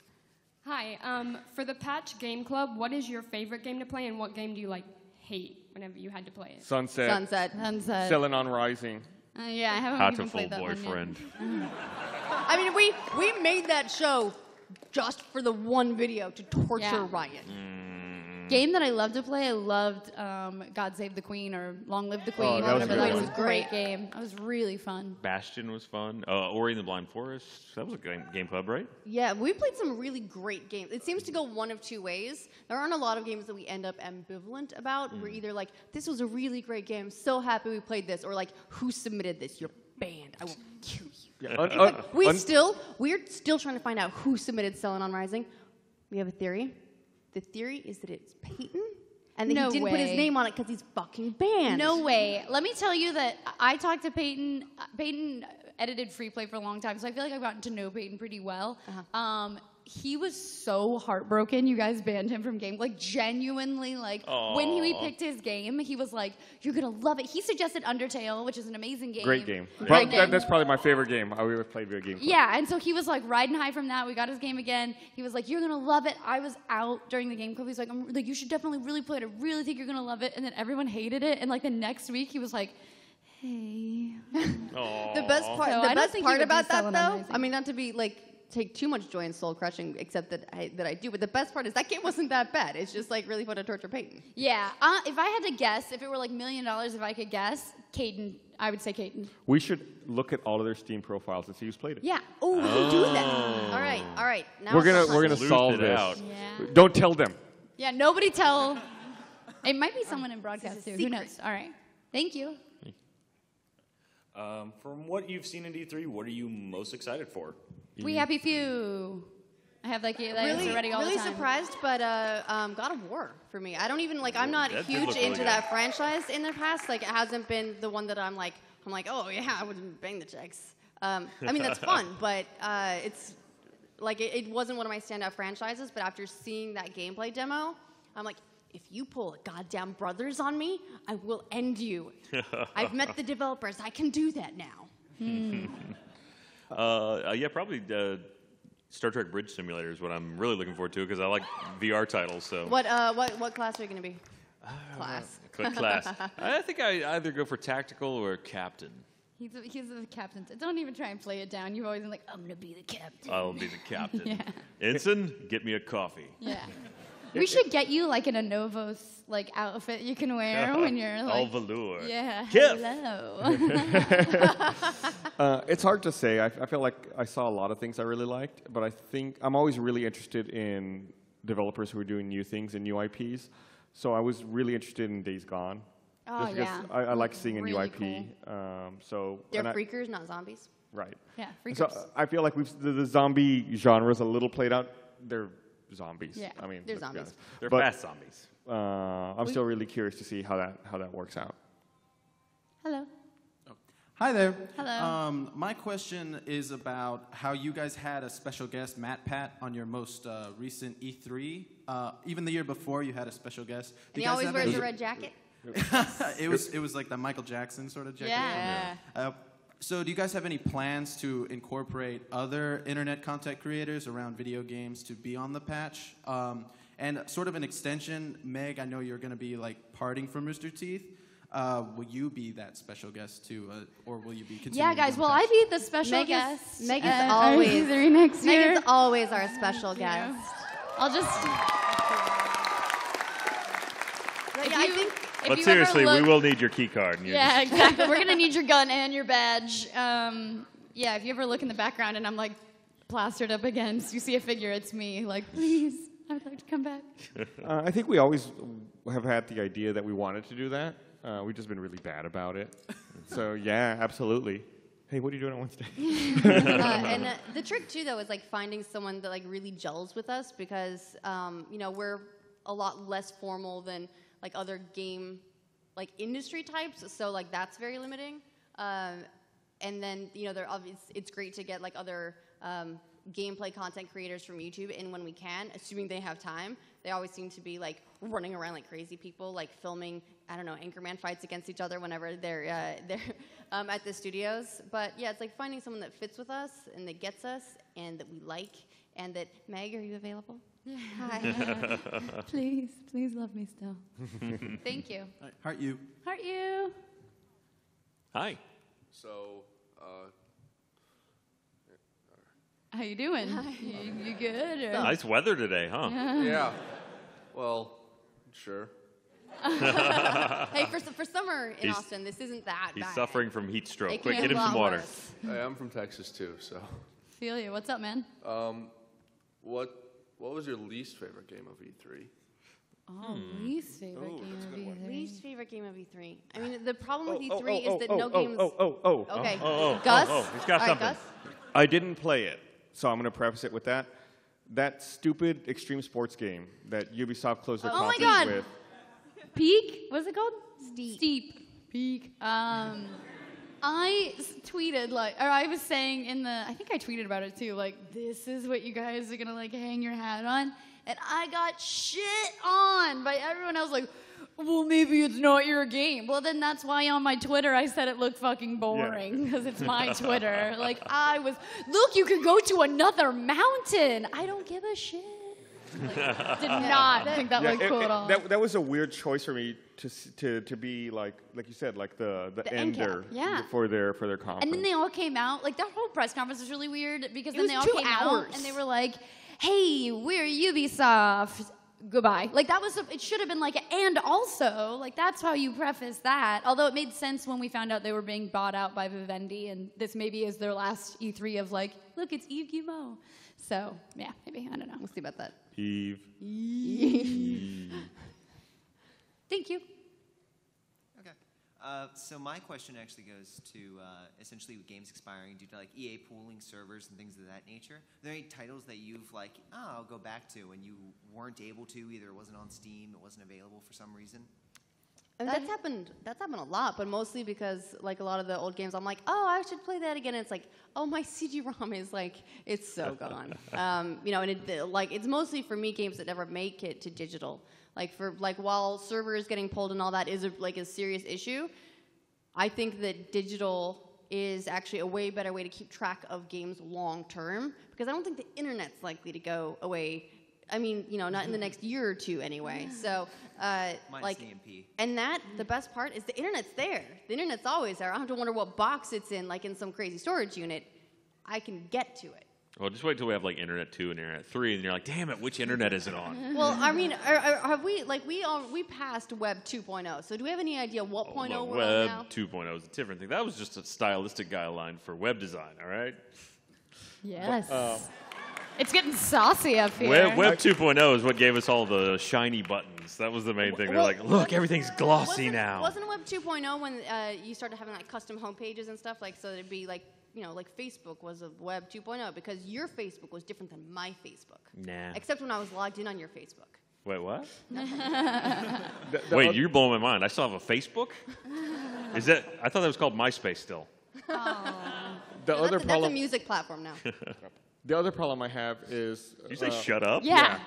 Hi. Um, for the Patch Game Club, what is your favorite game to play, and what game do you like hate whenever you had to play it? Sunset. Sunset. Sunset. Selling on Rising. Uh, yeah, I haven't How even to played full that one yet. boyfriend. I mean, we we made that show just for the one video to torture Yeah. Ryan. Game that I love to play, I loved um, God Save the Queen or Long Live the Queen. Oh, that was a whatever that was a great game. That was really fun. Bastion was fun. Uh, Ori and the Blind Forest. That was a game, game club, right? Yeah, we played some really great games. It seems to go one of two ways. There aren't a lot of games that we end up ambivalent about. We're either like, this was a really great game, so happy we played this, or like, who submitted this? You're banned. I will kill you. Yeah, un- In un- we un- still, we're still trying to find out who submitted Selling on Rising. We have a theory. The theory is that it's Peyton, and that No he didn't put his name on it because he's fucking banned. No way. Let me tell you that I talked to Peyton. uh, Peyton edited Free Play for a long time, so I feel like I've gotten to know Peyton pretty well. Uh-huh. Um, he was so heartbroken. You guys banned him from game. Like genuinely, like when he picked his game, he was like, "You're gonna love it." He suggested Undertale, which is an amazing game. Great game. Great Prob- that- game. that's probably my favorite game. I ever played video game. club. Yeah, and so he was like riding high from that. We got his game again. He was like, "You're gonna love it." I was out during the game club. He's like, "I'm like, you should definitely really play it. I really think you're gonna love it." And then everyone hated it. And like the next week, he was like, "Hey." The best part, So the don't best part about that though, Rising. I mean, not to be like take too much joy in soul crushing, except that I that I do. But the best part is that game wasn't that bad. It's just like really fun to torture Peyton. Yeah, uh, if I had to guess, if it were like million dollars, if I could guess, Caden, I would say Caden. We should look at all of their Steam profiles and see who's played it. Yeah. Oh, we can do that. All right, all right. Now We're gonna we're gonna solve it this. out. Yeah. Don't tell them. Yeah. Nobody tell. It might be someone in broadcast too. a Who knows? All right. Thank you. Um, from what you've seen in E3, what are you most excited for? We happy few. I have like that Really, answer ready all really the time. surprised, but uh, um, God of War for me. I don't even like. I'm not That huge look really into good. that franchise in the past. Like, it hasn't been the one that I'm like. I'm like, oh yeah, I would bang the checks. Um, I mean, that's fun, but uh, it's like it, it wasn't one of my standout franchises. But after seeing that gameplay demo, I'm like, if you pull a goddamn brothers on me, I will end you. I've met the developers. I can do that now. Uh, uh, yeah, probably uh, Star Trek Bridge Simulator is what I'm really looking forward to because I like VR titles. So What uh, what what class are you gonna be? Class. Click class. I think I either go for tactical or captain. He's, a, he's the captain. Don't even try and play it down. You've always been like, I'm gonna be the captain. I'll be the captain. Yeah. Ensign, get me a coffee. Yeah. We should get you like an Anovos like outfit you can wear when you're like All like. velour. Yeah. Kif. Hello. Uh, it's hard to say. I, I feel like I saw a lot of things I really liked, but I think I'm always really interested in developers who are doing new things and new IPs. So I was really interested in Days Gone. Oh, just because yeah. I, I like seeing a new Really IP. Um, so They're and I- freakers, not zombies. right. yeah. freakers. So Freakers. I feel like we've the, the zombie genre is a little played out. They're zombies. Yeah, I mean, they're zombies. They're But, fast zombies. Uh, I'm still really curious to see how that how that works out. Hello. Hi there. Hello. Um, my question is about how you guys had a special guest, Matt Pat, on your most uh, recent E3. Uh, even the year before, you had a special guest. And Do he you always have wears a red jacket. it was it was like the Michael Jackson sort of jacket. Yeah. Uh, so, do you guys have any plans to incorporate other internet content creators around video games to be on the patch? Um, and sort of an extension, Meg, I know you're going to be like parting from Rooster Teeth. Uh, will you be that special guest too, uh, or will you be continuing? Yeah, guys. on Well, patch? I be the special Meg is- guest. Meg is at always- RC3 next year. Megan's always our special guest. I'll just. But If yeah, I think But seriously, ever we will need your key card. and Yeah, exactly. We're gonna need your gun and your badge. Um, yeah, if you ever look in the background and I'm like plastered up against, you see a figure, it's me. Like, please, I'd like to come back. Uh, I think we always have had the idea that we wanted to do that. Uh, we've just been really bad about it. so yeah, absolutely. Hey, what are you doing on Wednesday? uh, and uh, the trick too, though, is like finding someone that like really gels with us because um, you know we're a lot less formal than like other game like industry types. So like that's very limiting. Um, and then you know there obvi- it's, it's great to get like other um, gameplay content creators from YouTube in when we can, assuming they have time. They always seem to be like running around like crazy people, like filming I don't know Anchorman fights against each other whenever they're uh, they're um, at the studios. But yeah, it's like finding someone that fits with us and that gets us and that we like and that Meg, are you available? Hi. please, please love me still. Thank you. All right, heart you. Heart you. Hi. So, uh, How you doing? You, you good? Or? Nice weather today, huh? yeah. Well, sure. hey, for, for summer in He's- Austin, this isn't that He's bad. suffering from heat stroke. It Quick, can get get him a some lot water. worse. Hey, I'm from Texas too, so. Feel you. What's up, man? Um, what what was your least favorite game of E E3? Oh, least favorite Ooh, game that's a of good. E3. Least favorite game of E3. I mean, the problem with Oh, E3 oh, is that oh, no oh, games. Oh, oh, oh, oh. Okay. Oh, oh, Gus. oh, oh, he's got All right, something. Gus. I didn't play it, so I'm going to preface it with that. That stupid extreme sports game that Ubisoft closed their Oh my God. with. Peak? What's it called? Steep. Steep. Peak. Um, I s- tweeted like, or I was saying in the, I think I tweeted about it too. Like, this is what you guys are gonna like hang your hat on, and I got shit on by everyone else. Like, well, maybe it's not your game. Well, then that's why on my Twitter I said it looked fucking boring because it's my Twitter. like, I was, look, you could go to another mountain. I don't give a shit. Like, did not think that Yeah, looked it- cool it- at all. That, that was a weird choice for me to to to be like like you said like the the, The ender yeah. for their for their conference. And then they all came out. Like that whole press conference was really weird because It then they all came hours. out and they were like, "Hey, we're Ubisoft. Goodbye." Like that was. It should have been like, and also, like that's how you preface that. Although it made sense when we found out they were being bought out by Vivendi, and this maybe is their last E3 of like, look, it's Yves Guillemot. So yeah, maybe I don't know. We'll see about that. Yves. Thank you. Okay. Uh, so my question actually goes to uh, essentially with games expiring due to like EA pooling servers and things of that nature. Are there any titles that you've like, oh, I'll go back to, and you weren't able to either? It wasn't on Steam, it wasn't available for some reason. And that's happened. That's happened a lot, but mostly because like a lot of the old games, I'm like, oh, I should play that again. And it's like, oh, my CD-ROM is like, it's so gone. um, you know, and it, the- like it's mostly for me games that never make it to digital. Like for like while servers getting pulled and all that is a, like a serious issue, I think that digital is actually a way better way to keep track of games long term because I don't think the internet's likely to go away. I mean, you know, not in the next year or two anyway. So, uh, Minus like, the EMP. and that the best part is the internet's there. The internet's always there. I don't have to wonder what box it's in, like in some crazy storage unit. I can get to it. Well, just wait till we have like Internet 2 and Internet 3, and you're like, damn it, which internet is it on? Well, I mean, are, are, have we like we all we passed Web 2.0? So do we have any idea what point oh Well, we're on now? Web now? 2.0 is a different thing. That was just a stylistic guideline for web design, all right? Yes. uh, it's getting saucy up here. Web, Web 2.0 is what gave us all the shiny buttons. That was the main thing. They're Well, like, look, everything's glossy wasn't, now. Wasn't Web 2.0 when uh, you started having like custom homepages and stuff? Like, so it'd be like, you know, like Facebook was a Web 2.0 because your Facebook was different than my Facebook. Nah. Except when I was logged in on your Facebook. Wait, what? The- the Wait, oth- you're blowing my mind. I still have a Facebook? Is that? I thought that was called MySpace still. the No, other that's, that's a music platform now. the other problem I have is Did you say uh, shut up? Yeah.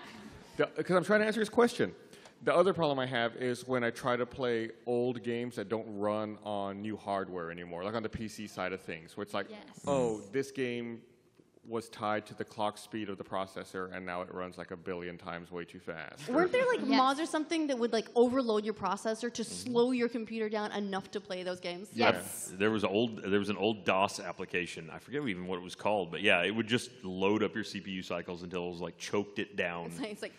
Because I'm trying to answer his question. The other problem I have is when I try to play old games that don't run on new hardware anymore, like on the PC side of things, where it's like, Yes. oh, this game was tied to the clock speed of the processor, and now it runs like a billion times way too fast. Weren't there like Yes. mods or something that would like overload your processor to mm-hmm. slow your computer down enough to play those games? Yes. There was old. There was an old DOS application. I forget even what it was called, but yeah, it would just load up your CPU cycles until it was like choked it down. It's like, it's like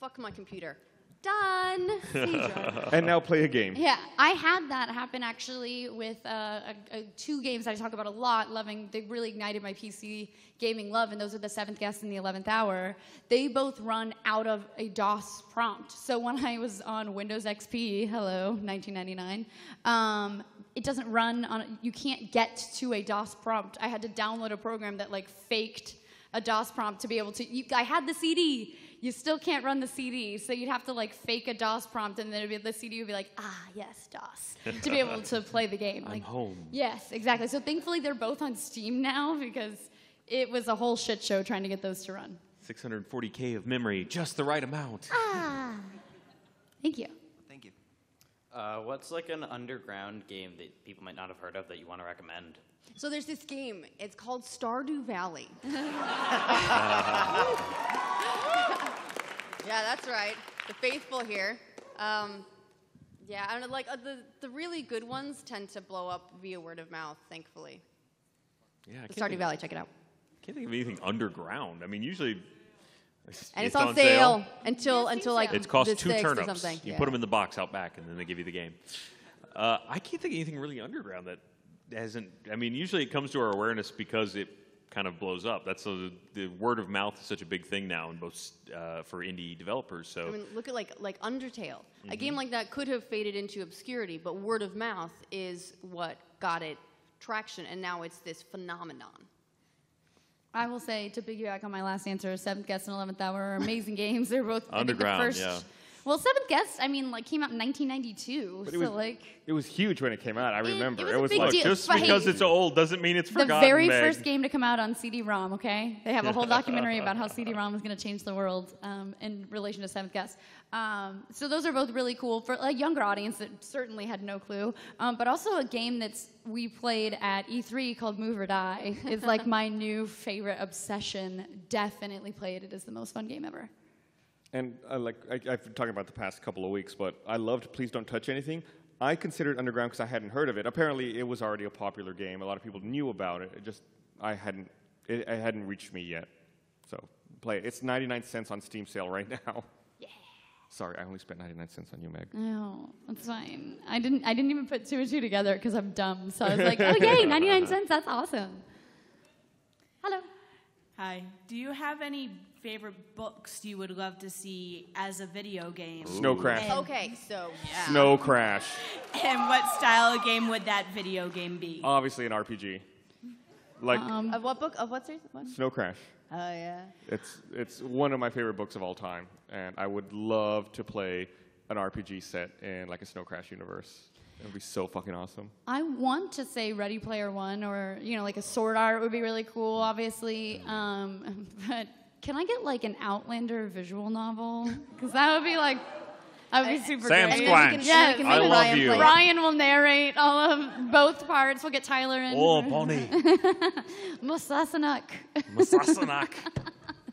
fuck my computer. Done. And now play a game. Yeah, I had that happen actually with uh, a, a, two games I talk about a lot. Loving, they really ignited my PC gaming love, and those are the Seventh Guest and the Eleventh Hour. They both run out of a DOS prompt. So when I was on Windows XP, hello, 1999, um, it doesn't run on. You can't get to a DOS prompt. I had to download a program that like faked a DOS prompt to be able to. You, I had the CD. You still can't run the CD, so you'd have to like fake a DOS prompt, and then it'd be, the CD would be like, ah, yes, DOS, to be able to play the game. Like, home. Yes, exactly. So thankfully they're both on Steam now because it was a whole shit show trying to get those to run. 640k of memory, just the right amount. Ah, thank you. Thank you. Uh, what's like an underground game that people might not have heard of that you want to recommend? So there's this game. It's called Stardew Valley. Yeah, that's right. The faithful here. Um, yeah, and. Like uh, the the really good ones tend to blow up via word of mouth. Thankfully. Yeah, I The can't Stardew think- Valley. Check it out. Can't think of anything underground. I mean, usually. And it's, on, sale, until until like It costs two 6th or turnips. something. You yeah. put them in the box out back, and then they give you the game. Uh, I can't think of anything really underground that hasn't. I mean, usually it comes to our awareness because it kind of blows up. That's the, the word of mouth is such a big thing now, in both uh, for indie developers. So I mean, look at like like Undertale. A Mhm. game like that could have faded into obscurity, but word of mouth is what got it traction, and now it's this phenomenon. I will say to piggyback on my last answer, Seventh Guest and Eleventh Hour are amazing games. They're both I think, Underground, the first. yeah. Well, Guest, I mean, like came out in 1992, But so it was, like it was huge when it came out. I remember. it was a big Look, deal. just But hey, because it's old doesn't mean it's forgotten. the very Meg. first game to come out on CD-ROM. Okay, they have a whole documentary about how CD-ROM was going to change the world um, in relation to Seventh Guest. Um, so those are both really cool for a younger audience that certainly had no clue. Um, but also a game that's we played at E3 called Move or Die is like my new favorite obsession. Definitely played it. It is the most fun game ever. And uh, like I, I've been talking about the past couple of weeks, but I loved Please Don't Touch Anything. I considered Underground because I hadn't heard of it. Apparently, it was already a popular game. A lot of people knew about it. It just I hadn't it, it hadn't reached me yet. So play it. It's 99 cents on Steam sale right now. Yeah. Sorry, I only spent 99 cents on you, Meg. No, that's fine. I didn't. I didn't even put two and two together because I'm dumb. So I was like, oh yay, 99 cents. That's awesome. Hello. Hi. Do you have any favorite books you would love to see as a video game? Snow Crash. And, Okay, so yeah. Snow Crash. and what style of game would that video game be? Obviously an RPG. Like of what book? Of what series? What? Snow Crash. Oh yeah. It's it's one of my favorite books of all time, and I would love to play an RPG set in like a Snow Crash universe. It would be so fucking awesome. I want to say Ready Player One or you know like a Sword Art would be really cool, obviously. Um, but can I get like an Outlander visual novel? Because that would be like. That would be super Sam great. Squanch. Yes. I make love Ryan you. it. Ryan will narrate all of both parts. We'll get Tyler in. Oh, Bonnie. Musasanak. Masasanak.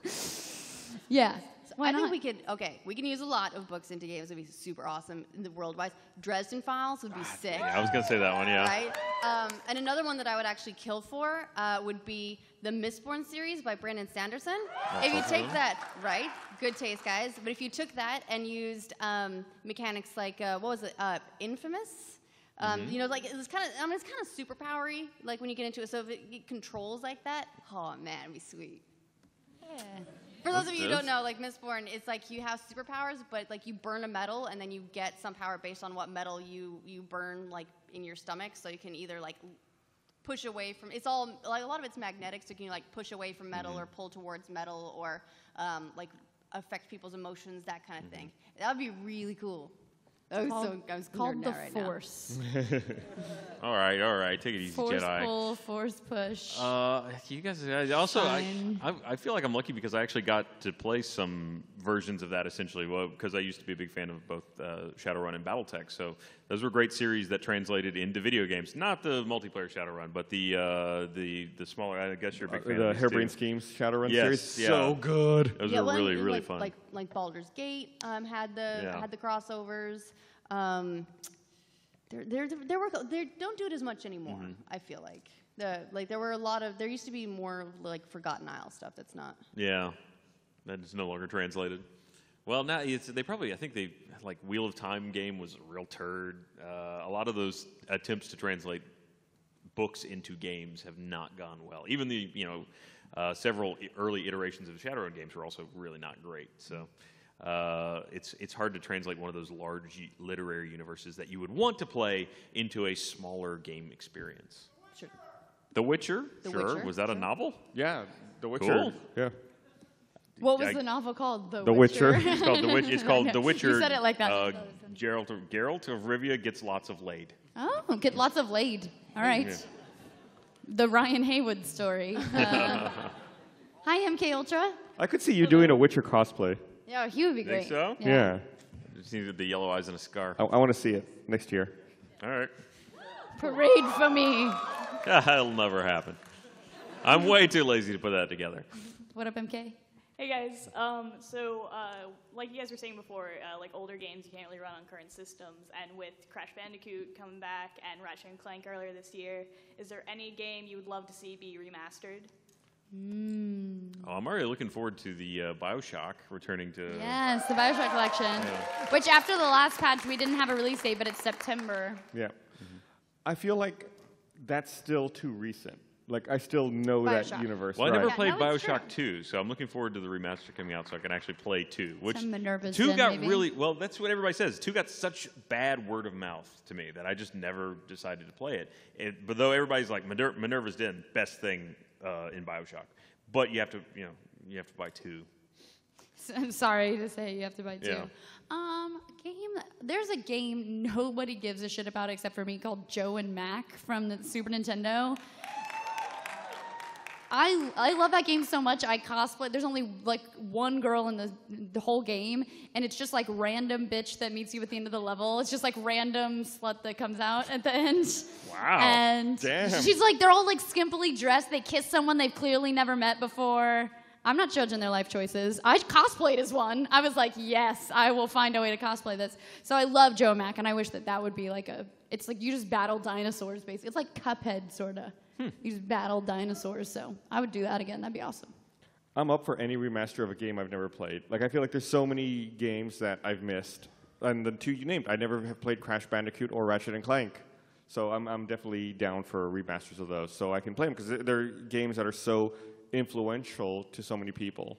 yeah. So I think we could. Okay, we can use a lot of books into games. It'd be super awesome. In the world-wise, Dresden Files would be sick. Yeah, I was gonna say that one. Yeah. Right. Um, and another one that I would actually kill for uh, would be the Mistborn series by Brandon Sanderson. That's if you awesome. take that, right? Good taste, guys. But if you took that and used um, mechanics like uh, what was it? Uh, Infamous. Um, Mhm. You know, like it was kind of. I mean, it's kind of super powery. Like when you get into it. So if it, it controls like that, oh man, it'd be sweet. Yeah. For those of you who don't know, like Mistborn, it's like you have superpowers, but like you burn a metal and then you get some power based on what metal you you burn like in your stomach. So you can either like push away from. It's all like a lot of it's magnetic, so you can like push away from metal or pull towards metal or um, like affect people's emotions, that kind of thing. That would be really cool. That was Called- so I was called the right. Force. all right, all right. Take it easy, Force Jedi. pull, force push. Uh, you guys I also, I, I, I feel like I'm lucky because I actually got to play some versions of that essentially. Well, because I used to be a big fan of both uh, Shadowrun and BattleTech, so those were great series that translated into video games. Not the multiplayer Shadowrun, but the uh, the the smaller. I guess you're a big Uh, fan. the of these Harebrained too. Schemes Shadowrun yes, series? yeah. So good. Those yeah, were well, really really like, fun. Like like Baldur's Gate um, had the Yeah. had the crossovers. Um, there, there, there were they don't do it as much anymore. Mhm. I feel like the like there were a lot of there used to be more like Forgotten Isle stuff that's not. Yeah, that is no longer translated. Well, now it's, they probably I think they like Wheel of Time game was a real turd. Uh, a lot of those attempts to translate books into games have not gone well. Even the you know uh, several early iterations of Shadowrun games were also really not great. So. Uh, it's it's hard to translate one of those large literary universes that you would want to play into a smaller game experience. Sure. The Witcher, The sure. Witcher, Was that a novel? Yeah, The Witcher. Cool. Yeah. What was I- the novel called? The Witcher. It's called The Witcher. It's called. The Witcher. You said it like that. Uh, Geralt of, Geralt of Rivia gets lots of laid. Oh, get lots of laid. All right. Yeah. The Ryan Haywood story. Uh, hi, MK Ultra. I could see you doing a Witcher cosplay. Yeah, he would be great. Think so? Yeah. Just needed the yellow eyes and a scar. I, I want to see it next year. All right. Parade for me. That'll never happen. I'm way too lazy to put that together. What up, MK? Hey guys, um, so uh, like you guys were saying before, uh, like older games you can't really run on current systems, and with Crash Bandicoot coming back and Ratchet and Clank earlier this year, is there any game you would love to see be remastered? Oh, I'm already looking forward to the uh, Bioshock returning to. Yes, the Bioshock collection. Which after the last patch, we didn't have a release date, but it's September. Yeah. I feel like that's still too recent. Like I still know that Bioshock. universe. Well, I never right. played no, it's Bioshock 2, so I'm looking forward to the remaster coming out so I can actually play 2. Which Some Minerva's 2 Den, got maybe? really, well, that's what everybody says. 2 got such bad word of mouth to me that I just never decided to play it. it but though everybody's like, Miner- Minerva's Den, best thing uh, in Bioshock. But you have to, you know, you have to buy 2. I'm sorry to say you have to buy two. Yeah. Um, game. There's a game nobody gives a shit about except for me called Joe and Mac from the Super Nintendo. I I love that game so much. I cosplay. There's only like one girl in the the whole game, and it's just like random bitch that meets you at the end of the level. It's just like random slut that comes out at the end. Wow. And Damn. she's like, they're all like skimpily dressed. They kiss someone they've clearly never met before. I'm not judging their life choices. I cosplayed as one. I was like, yes, I will find a way to cosplay this. So I love Joe Mac, and I wish that that would be like a. It's like you just battle dinosaurs, basically. It's like Cuphead, sorta. You just battle dinosaurs. So I would do that again. That'd be awesome. I'm up for any remaster of a game I've never played. Like I feel like there's so many games that I've missed, and the two you named, I never have played Crash Bandicoot or Ratchet and Clank. So I'm I'm definitely down for remasters of those, so I can play them because they're games that are so influential to so many people.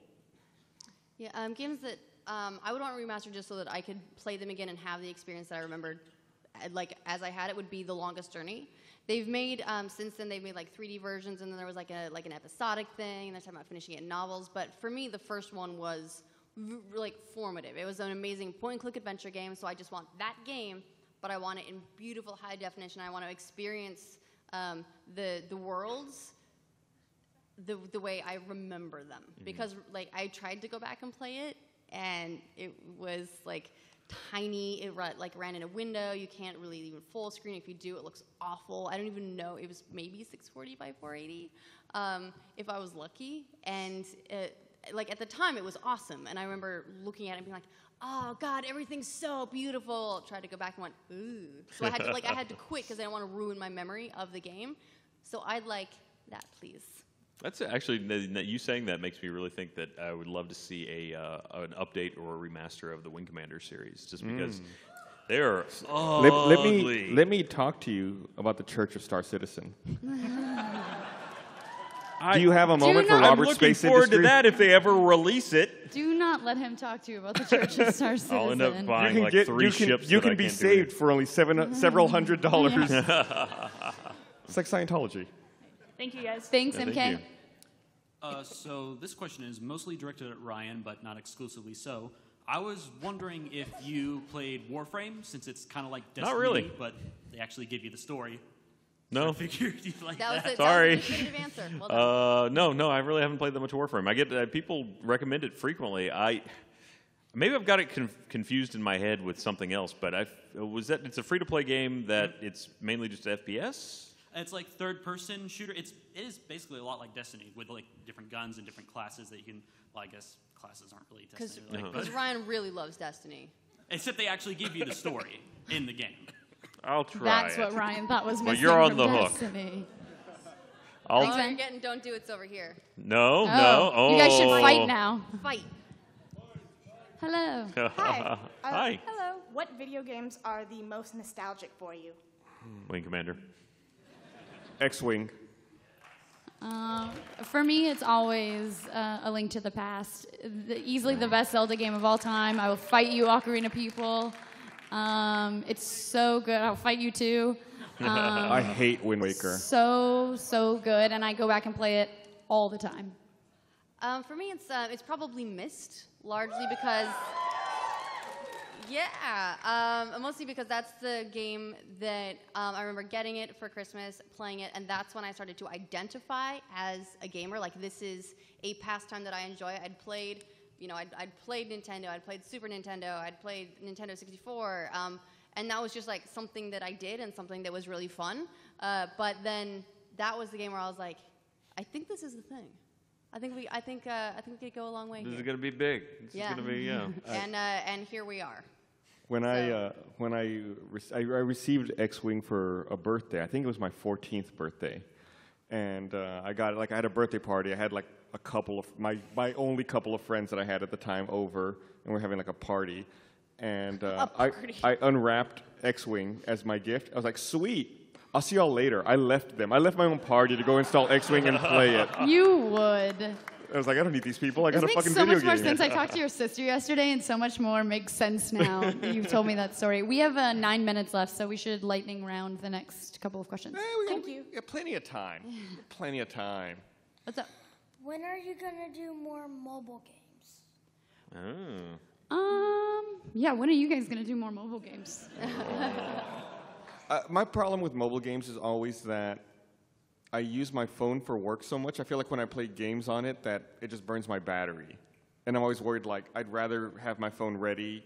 Yeah, um, games that um, I would want remastered just so that I could play them again and have the experience that I remembered, like as I had it, would be The Longest Journey. They've made um, since then they've made like 3D versions, and then there was like a like an episodic thing, and they're talking about finishing it in novels. But for me, the first one was like formative. It was an amazing point-and-click adventure game. So I just want that game, but I want it in beautiful high definition. I want to experience um, the the worlds the the way I remember them because like I tried to go back and play it and it was like tiny it ran, like ran in a window. You can't really even full screen. If you do it looks awful. I don't even know. It was maybe 640 by 480 um, if I was lucky. And it, like at the time it was awesome. And I remember looking at it and being like oh god everything's so beautiful. Tried to go back and went ooh. So I had to like I had to quit because I didn't want to ruin my memory of the game. So I'd like that please That's actually n- n- you saying that makes me really think that I would love to see a uh, an update or a remaster of the Wing Commander series, just because Mm. they are Let, let me let me talk to you about the Church of Star Citizen. Do you have a moment for not- Robert I'm looking forward Industry? to that if they ever release it. Do not let him talk to you about the Church of Star Citizen. I'll end up buying like can get- three you can, ships. You that I can be can't saved for only seven, several hundred dollars. it's like Scientology. Thank you guys. Thanks, Yeah, MK. thank. Uh, so this question is mostly directed at Ryan, but not exclusively so. I was wondering if you played Warframe, since it's kind of like Not really. but they actually give you the story. No. I figured you'd like That was that. it. Sorry. That was a answer. Well done. Uh, no, no, I really haven't played that much Warframe. I get uh, people recommend it frequently. I maybe I've got it conf- confused in my head with something else, but I was that it's a free to play game that it's mainly just FPS. It's like third person shooter. It's it is basically a lot like Destiny with like different guns and different classes that you can. Well, I guess classes aren't really Because Destiny. like, but- Ryan really loves Destiny. except they actually give you the story in the game. I'll try. That's it. what Ryan thought was missing. But missing you're on from the hook. Destiny. I'll All you're getting don't do it's over here. no, no. Oh, You guys should fight now. Fight. Hello. Hi. Uh, Hi. Hello. What video games are the most nostalgic for you? Wing Commander. X-wing. Uh, for me, it's always uh, A Link to the Past. The, easily the best Zelda game of all time. I will fight you, Ocarina people. Um, it's so good. I'll fight you too. Um, I hate Wind Waker. So, so good. And I go back and play it all the time. Um, for me, it's uh, it's probably Myst, largely because. Yeah, um, mostly because that's the game that um, I remember getting it for Christmas, playing it, and that's when I started to identify as a gamer. Like this is a pastime that I enjoy. I'd played, you know, I'd, I'd played Nintendo, I'd played Super Nintendo, I'd played Nintendo 64, um, and that was just like something that I did and something that was really fun. Uh, but then that was the game where I was like, I think this is the thing. I think we. I think. Uh, I think we could go a long way. This here. is going to be big. This yeah. is going to be yeah. and uh, and here we are. When I uh, when I, re- I I received X-wing for a birthday, I think it was my 14th birthday, and uh, I got like I had a birthday party. I had like a couple of my my only couple of friends that I had at the time over, and we're having like a party, and uh, A I party. I unwrapped X-wing as my gift. I was like, sweet. I'll see y'all later. I left them. I left my own party to go install X-wing and play it. You would. I was like, I don't need these people. I got a makes fucking so video much more game. sense. I talked to your sister yesterday, and so much more makes sense now. You've told me that story. We have uh, nine minutes left, so we should lightning round the next couple of questions. Thank you. Yeah, plenty of time. Plenty of time. What's up? When are you gonna do more mobile games? Oh. Um, yeah, when are you guys gonna do more mobile games? Uh, my problem with mobile games is always that I use my phone for work so much. I feel like when I play games on it, that it just burns my battery, and I'm always worried. Like I'd rather have my phone ready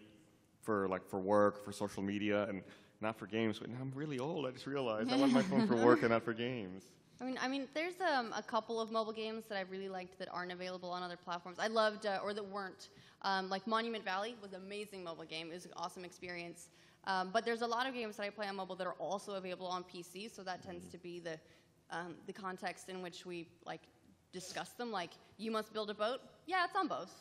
for like for work, for social media, and not for games. But now I'm really old. I just realized I want my phone for work and not for games. I mean, I mean, there's um, a couple of mobile games that I really liked that aren't available on other platforms. I loved, uh, or that weren't. Um, like Monument Valley was an amazing mobile game. It was an awesome experience. Um, but there's a lot of games that I play on mobile that are also available on PC, so that tends to be the um, the context in which we like discuss them. Like, you must build a boat. Yeah, it's on both.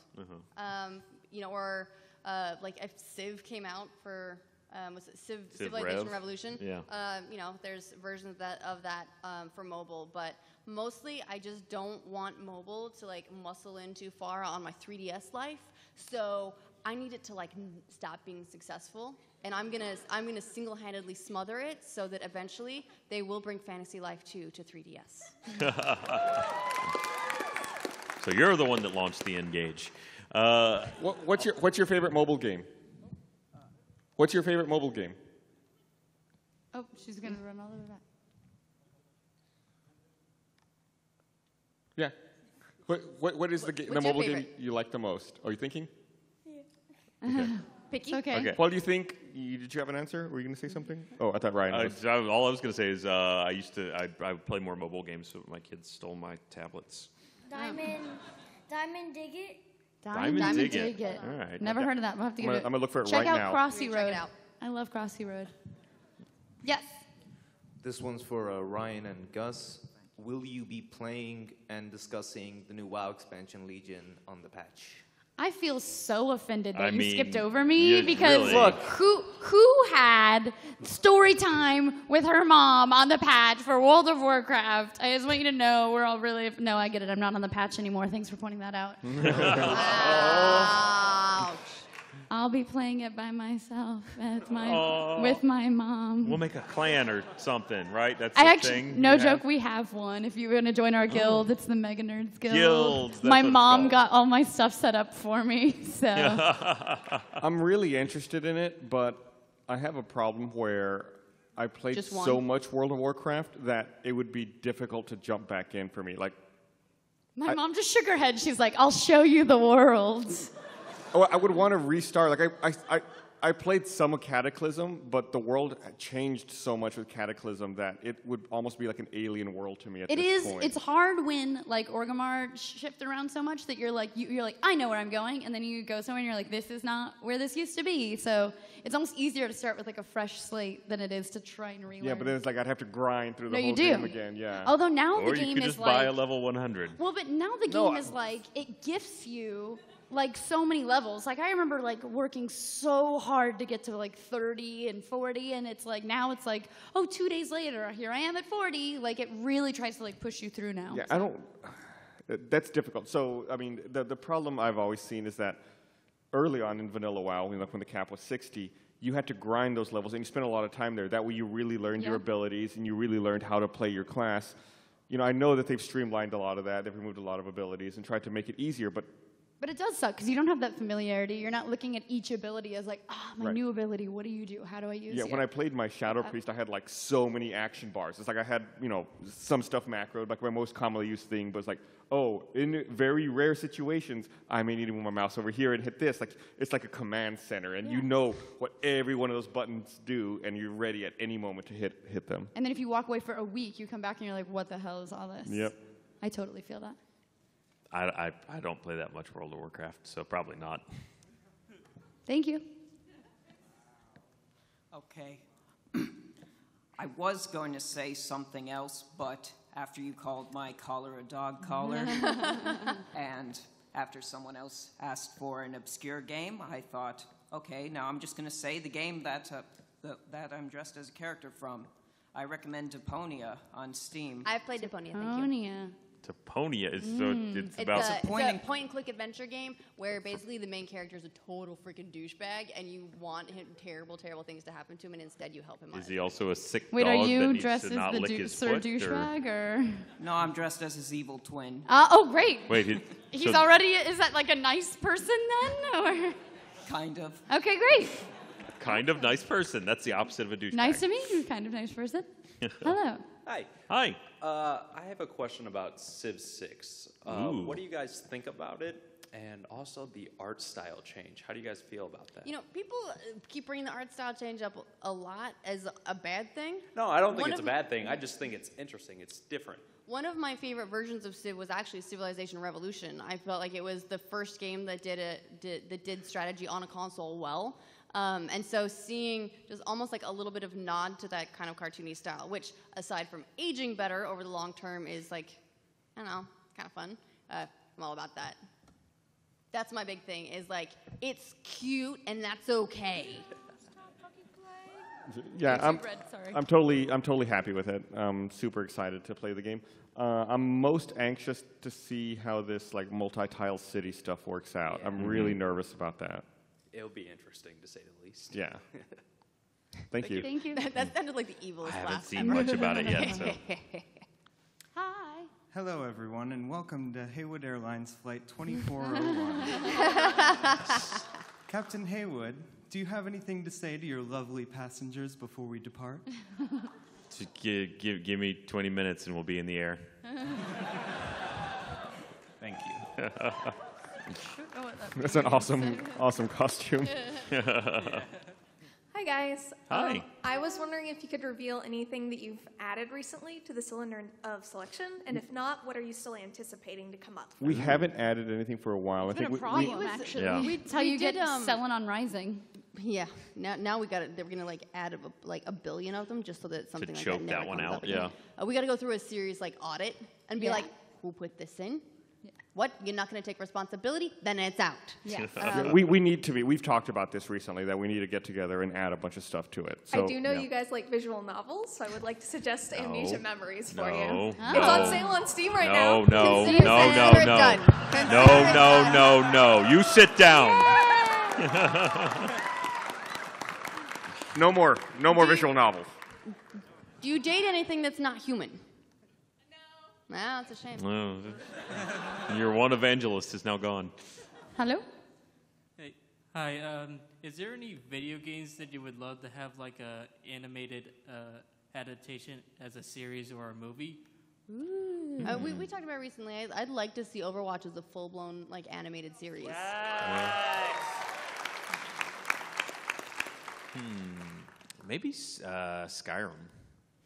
Um, you know, or uh, like if Civ came out for um, was it Civ, Civ Civilization Rev? Revolution? Yeah. Um, you know, there's versions of that of that um, for mobile, but mostly I just don't want mobile to like muscle in too far on my 3DS life. So I need it to like stop being successful, and I'm gonna I'm gonna single-handedly smother it so that eventually they will bring Fantasy Life 2 to 3DS. so you're the one that launched the Engage. Uh, What, what's your What's your favorite mobile game? What's your favorite mobile game? Oh, she's gonna run all over that. Yeah. What What, what is the, ga- the what's your mobile game you like the most? Are you thinking? Picky. okay. Okay. Well, do you think? You, did you have an answer? Were you going to say something? Oh, I thought Ryan was. I- all I was going to say is uh, I used to I, I would play more mobile games, so my kids stole my tablets. Diamond, Diamond Dig It. Diamond Diamond Dig Dig It. It. All right. Never Okay. heard of that. We'll have to I'm give gonna- it. I'm gonna look for it Check right out now. Crossy Check Road. it out. I love Crossy Road. Yes. This one's for uh, Ryan and Gus. Will you be playing and discussing the new WoW expansion Legion on the patch? I feel so offended that I you mean, skipped over me you because really- Look. who who had story time with her mom on the patch for World of Warcraft? I just want you to know we're all really no, I get it. I'm not on the patch anymore. Thanks for pointing that out. Ouch. I'll be playing it by myself at my Aw. with my mom. We'll make a clan or something, right? That's I the actually, thing. no joke, have? we have one. If you want to join our guild, it's the Mega Nerds Guild. Guilds, that's my mom got all my stuff set up for me, so I'm really interested in it, but I have a problem where I played so much World of Warcraft that it would be difficult to jump back in for me. Like, my I- mom just shook her head. She's like, "I'll show you the world." Oh, I would want to restart. Like, I, I, I, I played some of Cataclysm, but the world changed so much with Cataclysm that it would almost be like an alien world to me at It this is. point. It's hard when like Orgrimmar shifted around so much that you're like you, you're like I know where I'm going, and then you go somewhere and you're like this is not where this used to be. So it's almost easier to start with like a fresh slate than it is to try and relearn. yeah, but then it's like I'd have to grind through the No, whole you do. game again. Yeah. Although now or the you game could is just like buy a level 100. Well, but now the No, game I- is like it gifts you like so many levels. Like I remember like working so hard to get to like 30 and 40 and it's like now it's like, oh, 2 days later, here I am at 40. Like it really tries to like push you through now. Yeah, I don't. That's difficult. So, I mean, the the problem I've always seen is that early on in Vanilla WoW, like when the cap was 60, you had to grind those levels, and you spent a lot of time there. That way, you really learned your abilities, and you really learned how to play your class. You know, I know that they've streamlined a lot of that. They've removed a lot of abilities and tried to make it easier, but But it does suck because you don't have that familiarity. You're not looking at each ability as like, ah, my Right. new ability. What do you do? How do I use yeah, it? Yeah, when I played my Shadow Uh, Priest, I had like so many action bars. It's like I had, you know, some stuff macroed, like my most commonly used thing, it's like, oh, in very rare situations, I may need to move my mouse over here and hit this. Like it's like a command center, and you know what every one of those buttons do, and you're ready at any moment to hit hit them. and then if you walk away for a week, you come back and you're like, what the hell is all this? Yep. I totally feel that. I, I, I don't play that much World of Warcraft, so probably not. Thank you. Okay. I was going to say something else, but after you called my collar a dog collar, and after someone else asked for an obscure game, I thought, okay, now I'm just going to say the game that, uh, the, that I'm dressed as a character from. I recommend Deponia on Steam. I've played Deponia, thank you. Deponia. Deponia is so Mm. it's, It's about a, it's a point and click adventure game where basically the main character is a total freaking douchebag and you want him terrible, terrible things to happen to him and instead you help him out. Is he also a sick Wait, dog are you needs dressed as the lick dou- his Sir foot, or- Douchebag, or? No, I'm dressed as his evil twin. Uh, oh, great. Wait, he, He's so- already. Is that like a nice person then, or? Kind of. Okay, great. Kind of nice person. That's the opposite of a douchebag. Nice to meet you. Kind of nice person. Hello. Hi. Hi. Uh, I have a question about Civ 6. Uh, Ooh. what do you guys think about it? And also the art style change. How do you guys feel about that? You know, people uh, keep bringing the art style change up a lot as a bad thing. no, I don't think One it's a of- bad thing. I just think it's interesting. It's different. One of my favorite versions of Civ was actually Civilization Revolution. I felt like it was the first game that did a did, that did strategy on a console well. Um, and so seeing just almost like a little bit of nod to that kind of cartoony style, which aside from aging better over the long term is like, I don't know, kind of fun. Uh, I'm all about that. That's my big thing is like, it's cute and that's okay. Yeah, I'm, red, sorry. I'm totally, I'm totally happy with it. I'm super excited to play the game. Uh, I'm most anxious to see how this like multi-tile city stuff works out. I'm really Mhm. nervous about that. It'll be interesting to say the least. Yeah. Thank you. Thank you. that sounded like the evilest I haven't laugh seen ever. much about it yet, so. Hi. Hello, everyone, and welcome to Haywood Airlines Flight 2401. Captain Haywood, do you have anything to say to your lovely passengers before we depart? Just give, give, give me 20 minutes and we'll be in the air. Thank you. That's an awesome, awesome costume. Hi guys. Hi. Um, I was wondering if you could reveal anything that you've added recently to the cylinder of selection, and if not, what are you still anticipating to come up? We haven't added anything for a while. It's I been think a we- we, problem, actually. Yeah. We, That's how you did, get um, selling on Rising. Yeah. Now, now we got it. They're gonna like add a, like a billion of them just so that something like choke that never that one comes out, up yeah. Uh, we got to go through a serious like audit and be Yeah. like, who put this in? What? You're not going to take responsibility? Then it's out. Yeah. Yeah, um, we, we need to be. We've talked about this recently that we need to get together and add a bunch of stuff to it. So, I do know yeah. you guys like visual novels, so I would like to suggest No. Amnesia Memories for No, you. no. It's on sale on Steam right no, now. no, Consider no, it no, no, no, no, no, no. You sit down. no more, no more visual novels. Do you date anything that's not human? No. Nah, it's a shame. No, your one evangelist is now gone. Hello. Hey, hi. Um, is there any video games that you would love to have like a animated uh, adaptation as a series or a movie? Uh, we, we talked about it recently. I, I'd like to see Overwatch as a full blown like animated series. Hmm. Maybe uh, Skyrim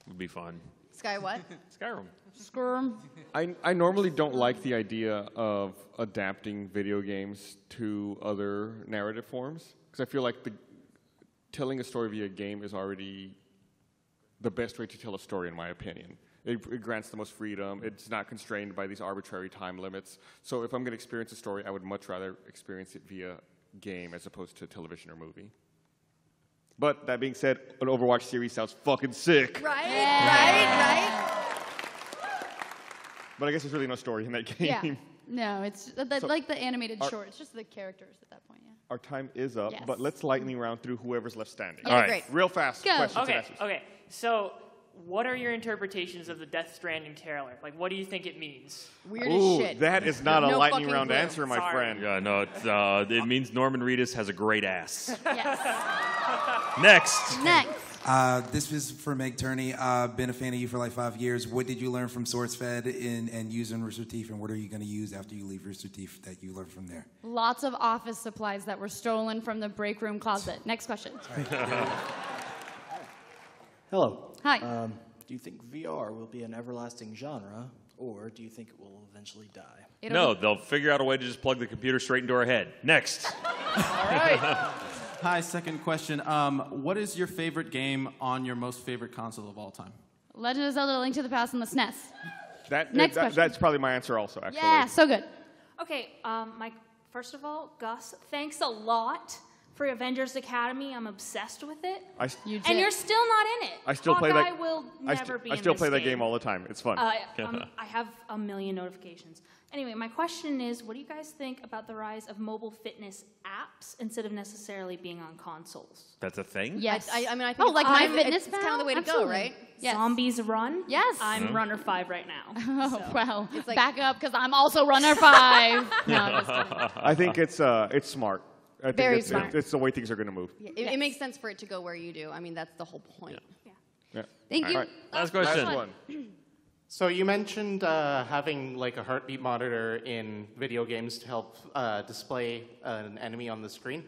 would be fun. Sky what? Skyrim. Squirm. I, I normally don't like the idea of adapting video games to other narrative forms because I feel like the, telling a story via game is already the best way to tell a story, in my opinion. It, it grants the most freedom. It's not constrained by these arbitrary time limits. So if I'm going to experience a story, I would much rather experience it via game as opposed to television or movie. But that being said, an Overwatch series sounds fucking sick. Right, right, right. But I guess there's really no story in that game. Yeah. No, it's that, So, like the animated are- short. It's just the characters at that point. Yeah. Our time is up, Yes. but let's lightning round through whoever's left standing. Okay, All right. great. Real fast Go. questions and Okay, answers. okay. So, what are your interpretations of the Death Stranding trailer? Like, what do you think it means? Weird Ooh, that is not a lightning round answer, my Sorry. friend. Yeah, no, it's, uh, it means Norman Reedus has a great ass. Yes. Next. Next. Uh, this is for Meg Turney. Uh, been a fan of you for like five years. What did you learn from SourceFed in, and using in Rooster Teeth, and what are you going to use after you leave Rooster Teeth that you learned from there? Lots of office supplies that were stolen from the break room closet. Next question. Hello. Hi. Um, do you think VR will be an everlasting genre, or do you think it will eventually die? It'll no, be- they'll figure out a way to just plug the computer straight into our head. Next. Hi, second question. Um, what is your favorite game on your most favorite console of all time? Legend of Zelda: Link to the Past on the SNES. That, Next that- question. that's probably my answer also, actually. Yeah, so good. Okay, um, Mike, first of all, Gus, thanks a lot for Avengers Academy. I'm obsessed with it. I s- You and you're still not in it. I still play Hawkeye that. will I, never st- be I in still this play that game all the time. It's fun. Uh, um, I have a million notifications. Anyway, my question is what do you guys think about the rise of mobile fitness apps instead of necessarily being on consoles? That's a thing? Yes. I, I mean, I Oh, think like My kind Fitness it's, it's kind of the way to go, right? Yes. Zombies Run? Yes. I'm Huh? runner five right now. Oh, well, like, back up because I'm also runner five. no, I'm just kidding. I think it's uh, it's smart. I think Very it's, smart. It's the way things are going to move. Yeah, it, it makes sense for it to go where you do. I mean, that's the whole point. Yeah. Thank you. All right. Last question. Last one. So you mentioned uh, having like a heartbeat monitor in video games to help uh, display an enemy on the screen.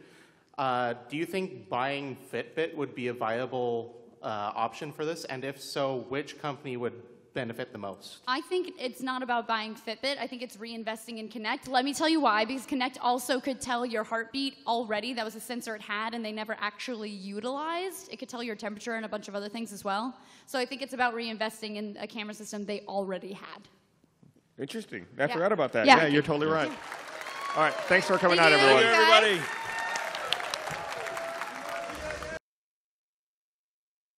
Uh, do you think buying Fitbit would be a viable uh, option for this? And if so, which company would benefit the most? I think it's not about buying Fitbit. I think it's reinvesting in Kinect. Let me tell you why. Because Kinect also could tell your heartbeat already. That was a sensor it had, and they never actually utilized. It could tell your temperature and a bunch of other things as well. So I think it's about reinvesting in a camera system they already had. Interesting. I Yeah. forgot about that. Yeah. Yeah, you're totally right. All right. Thanks for coming Thank out, you. everyone. Thank you, guys. everybody.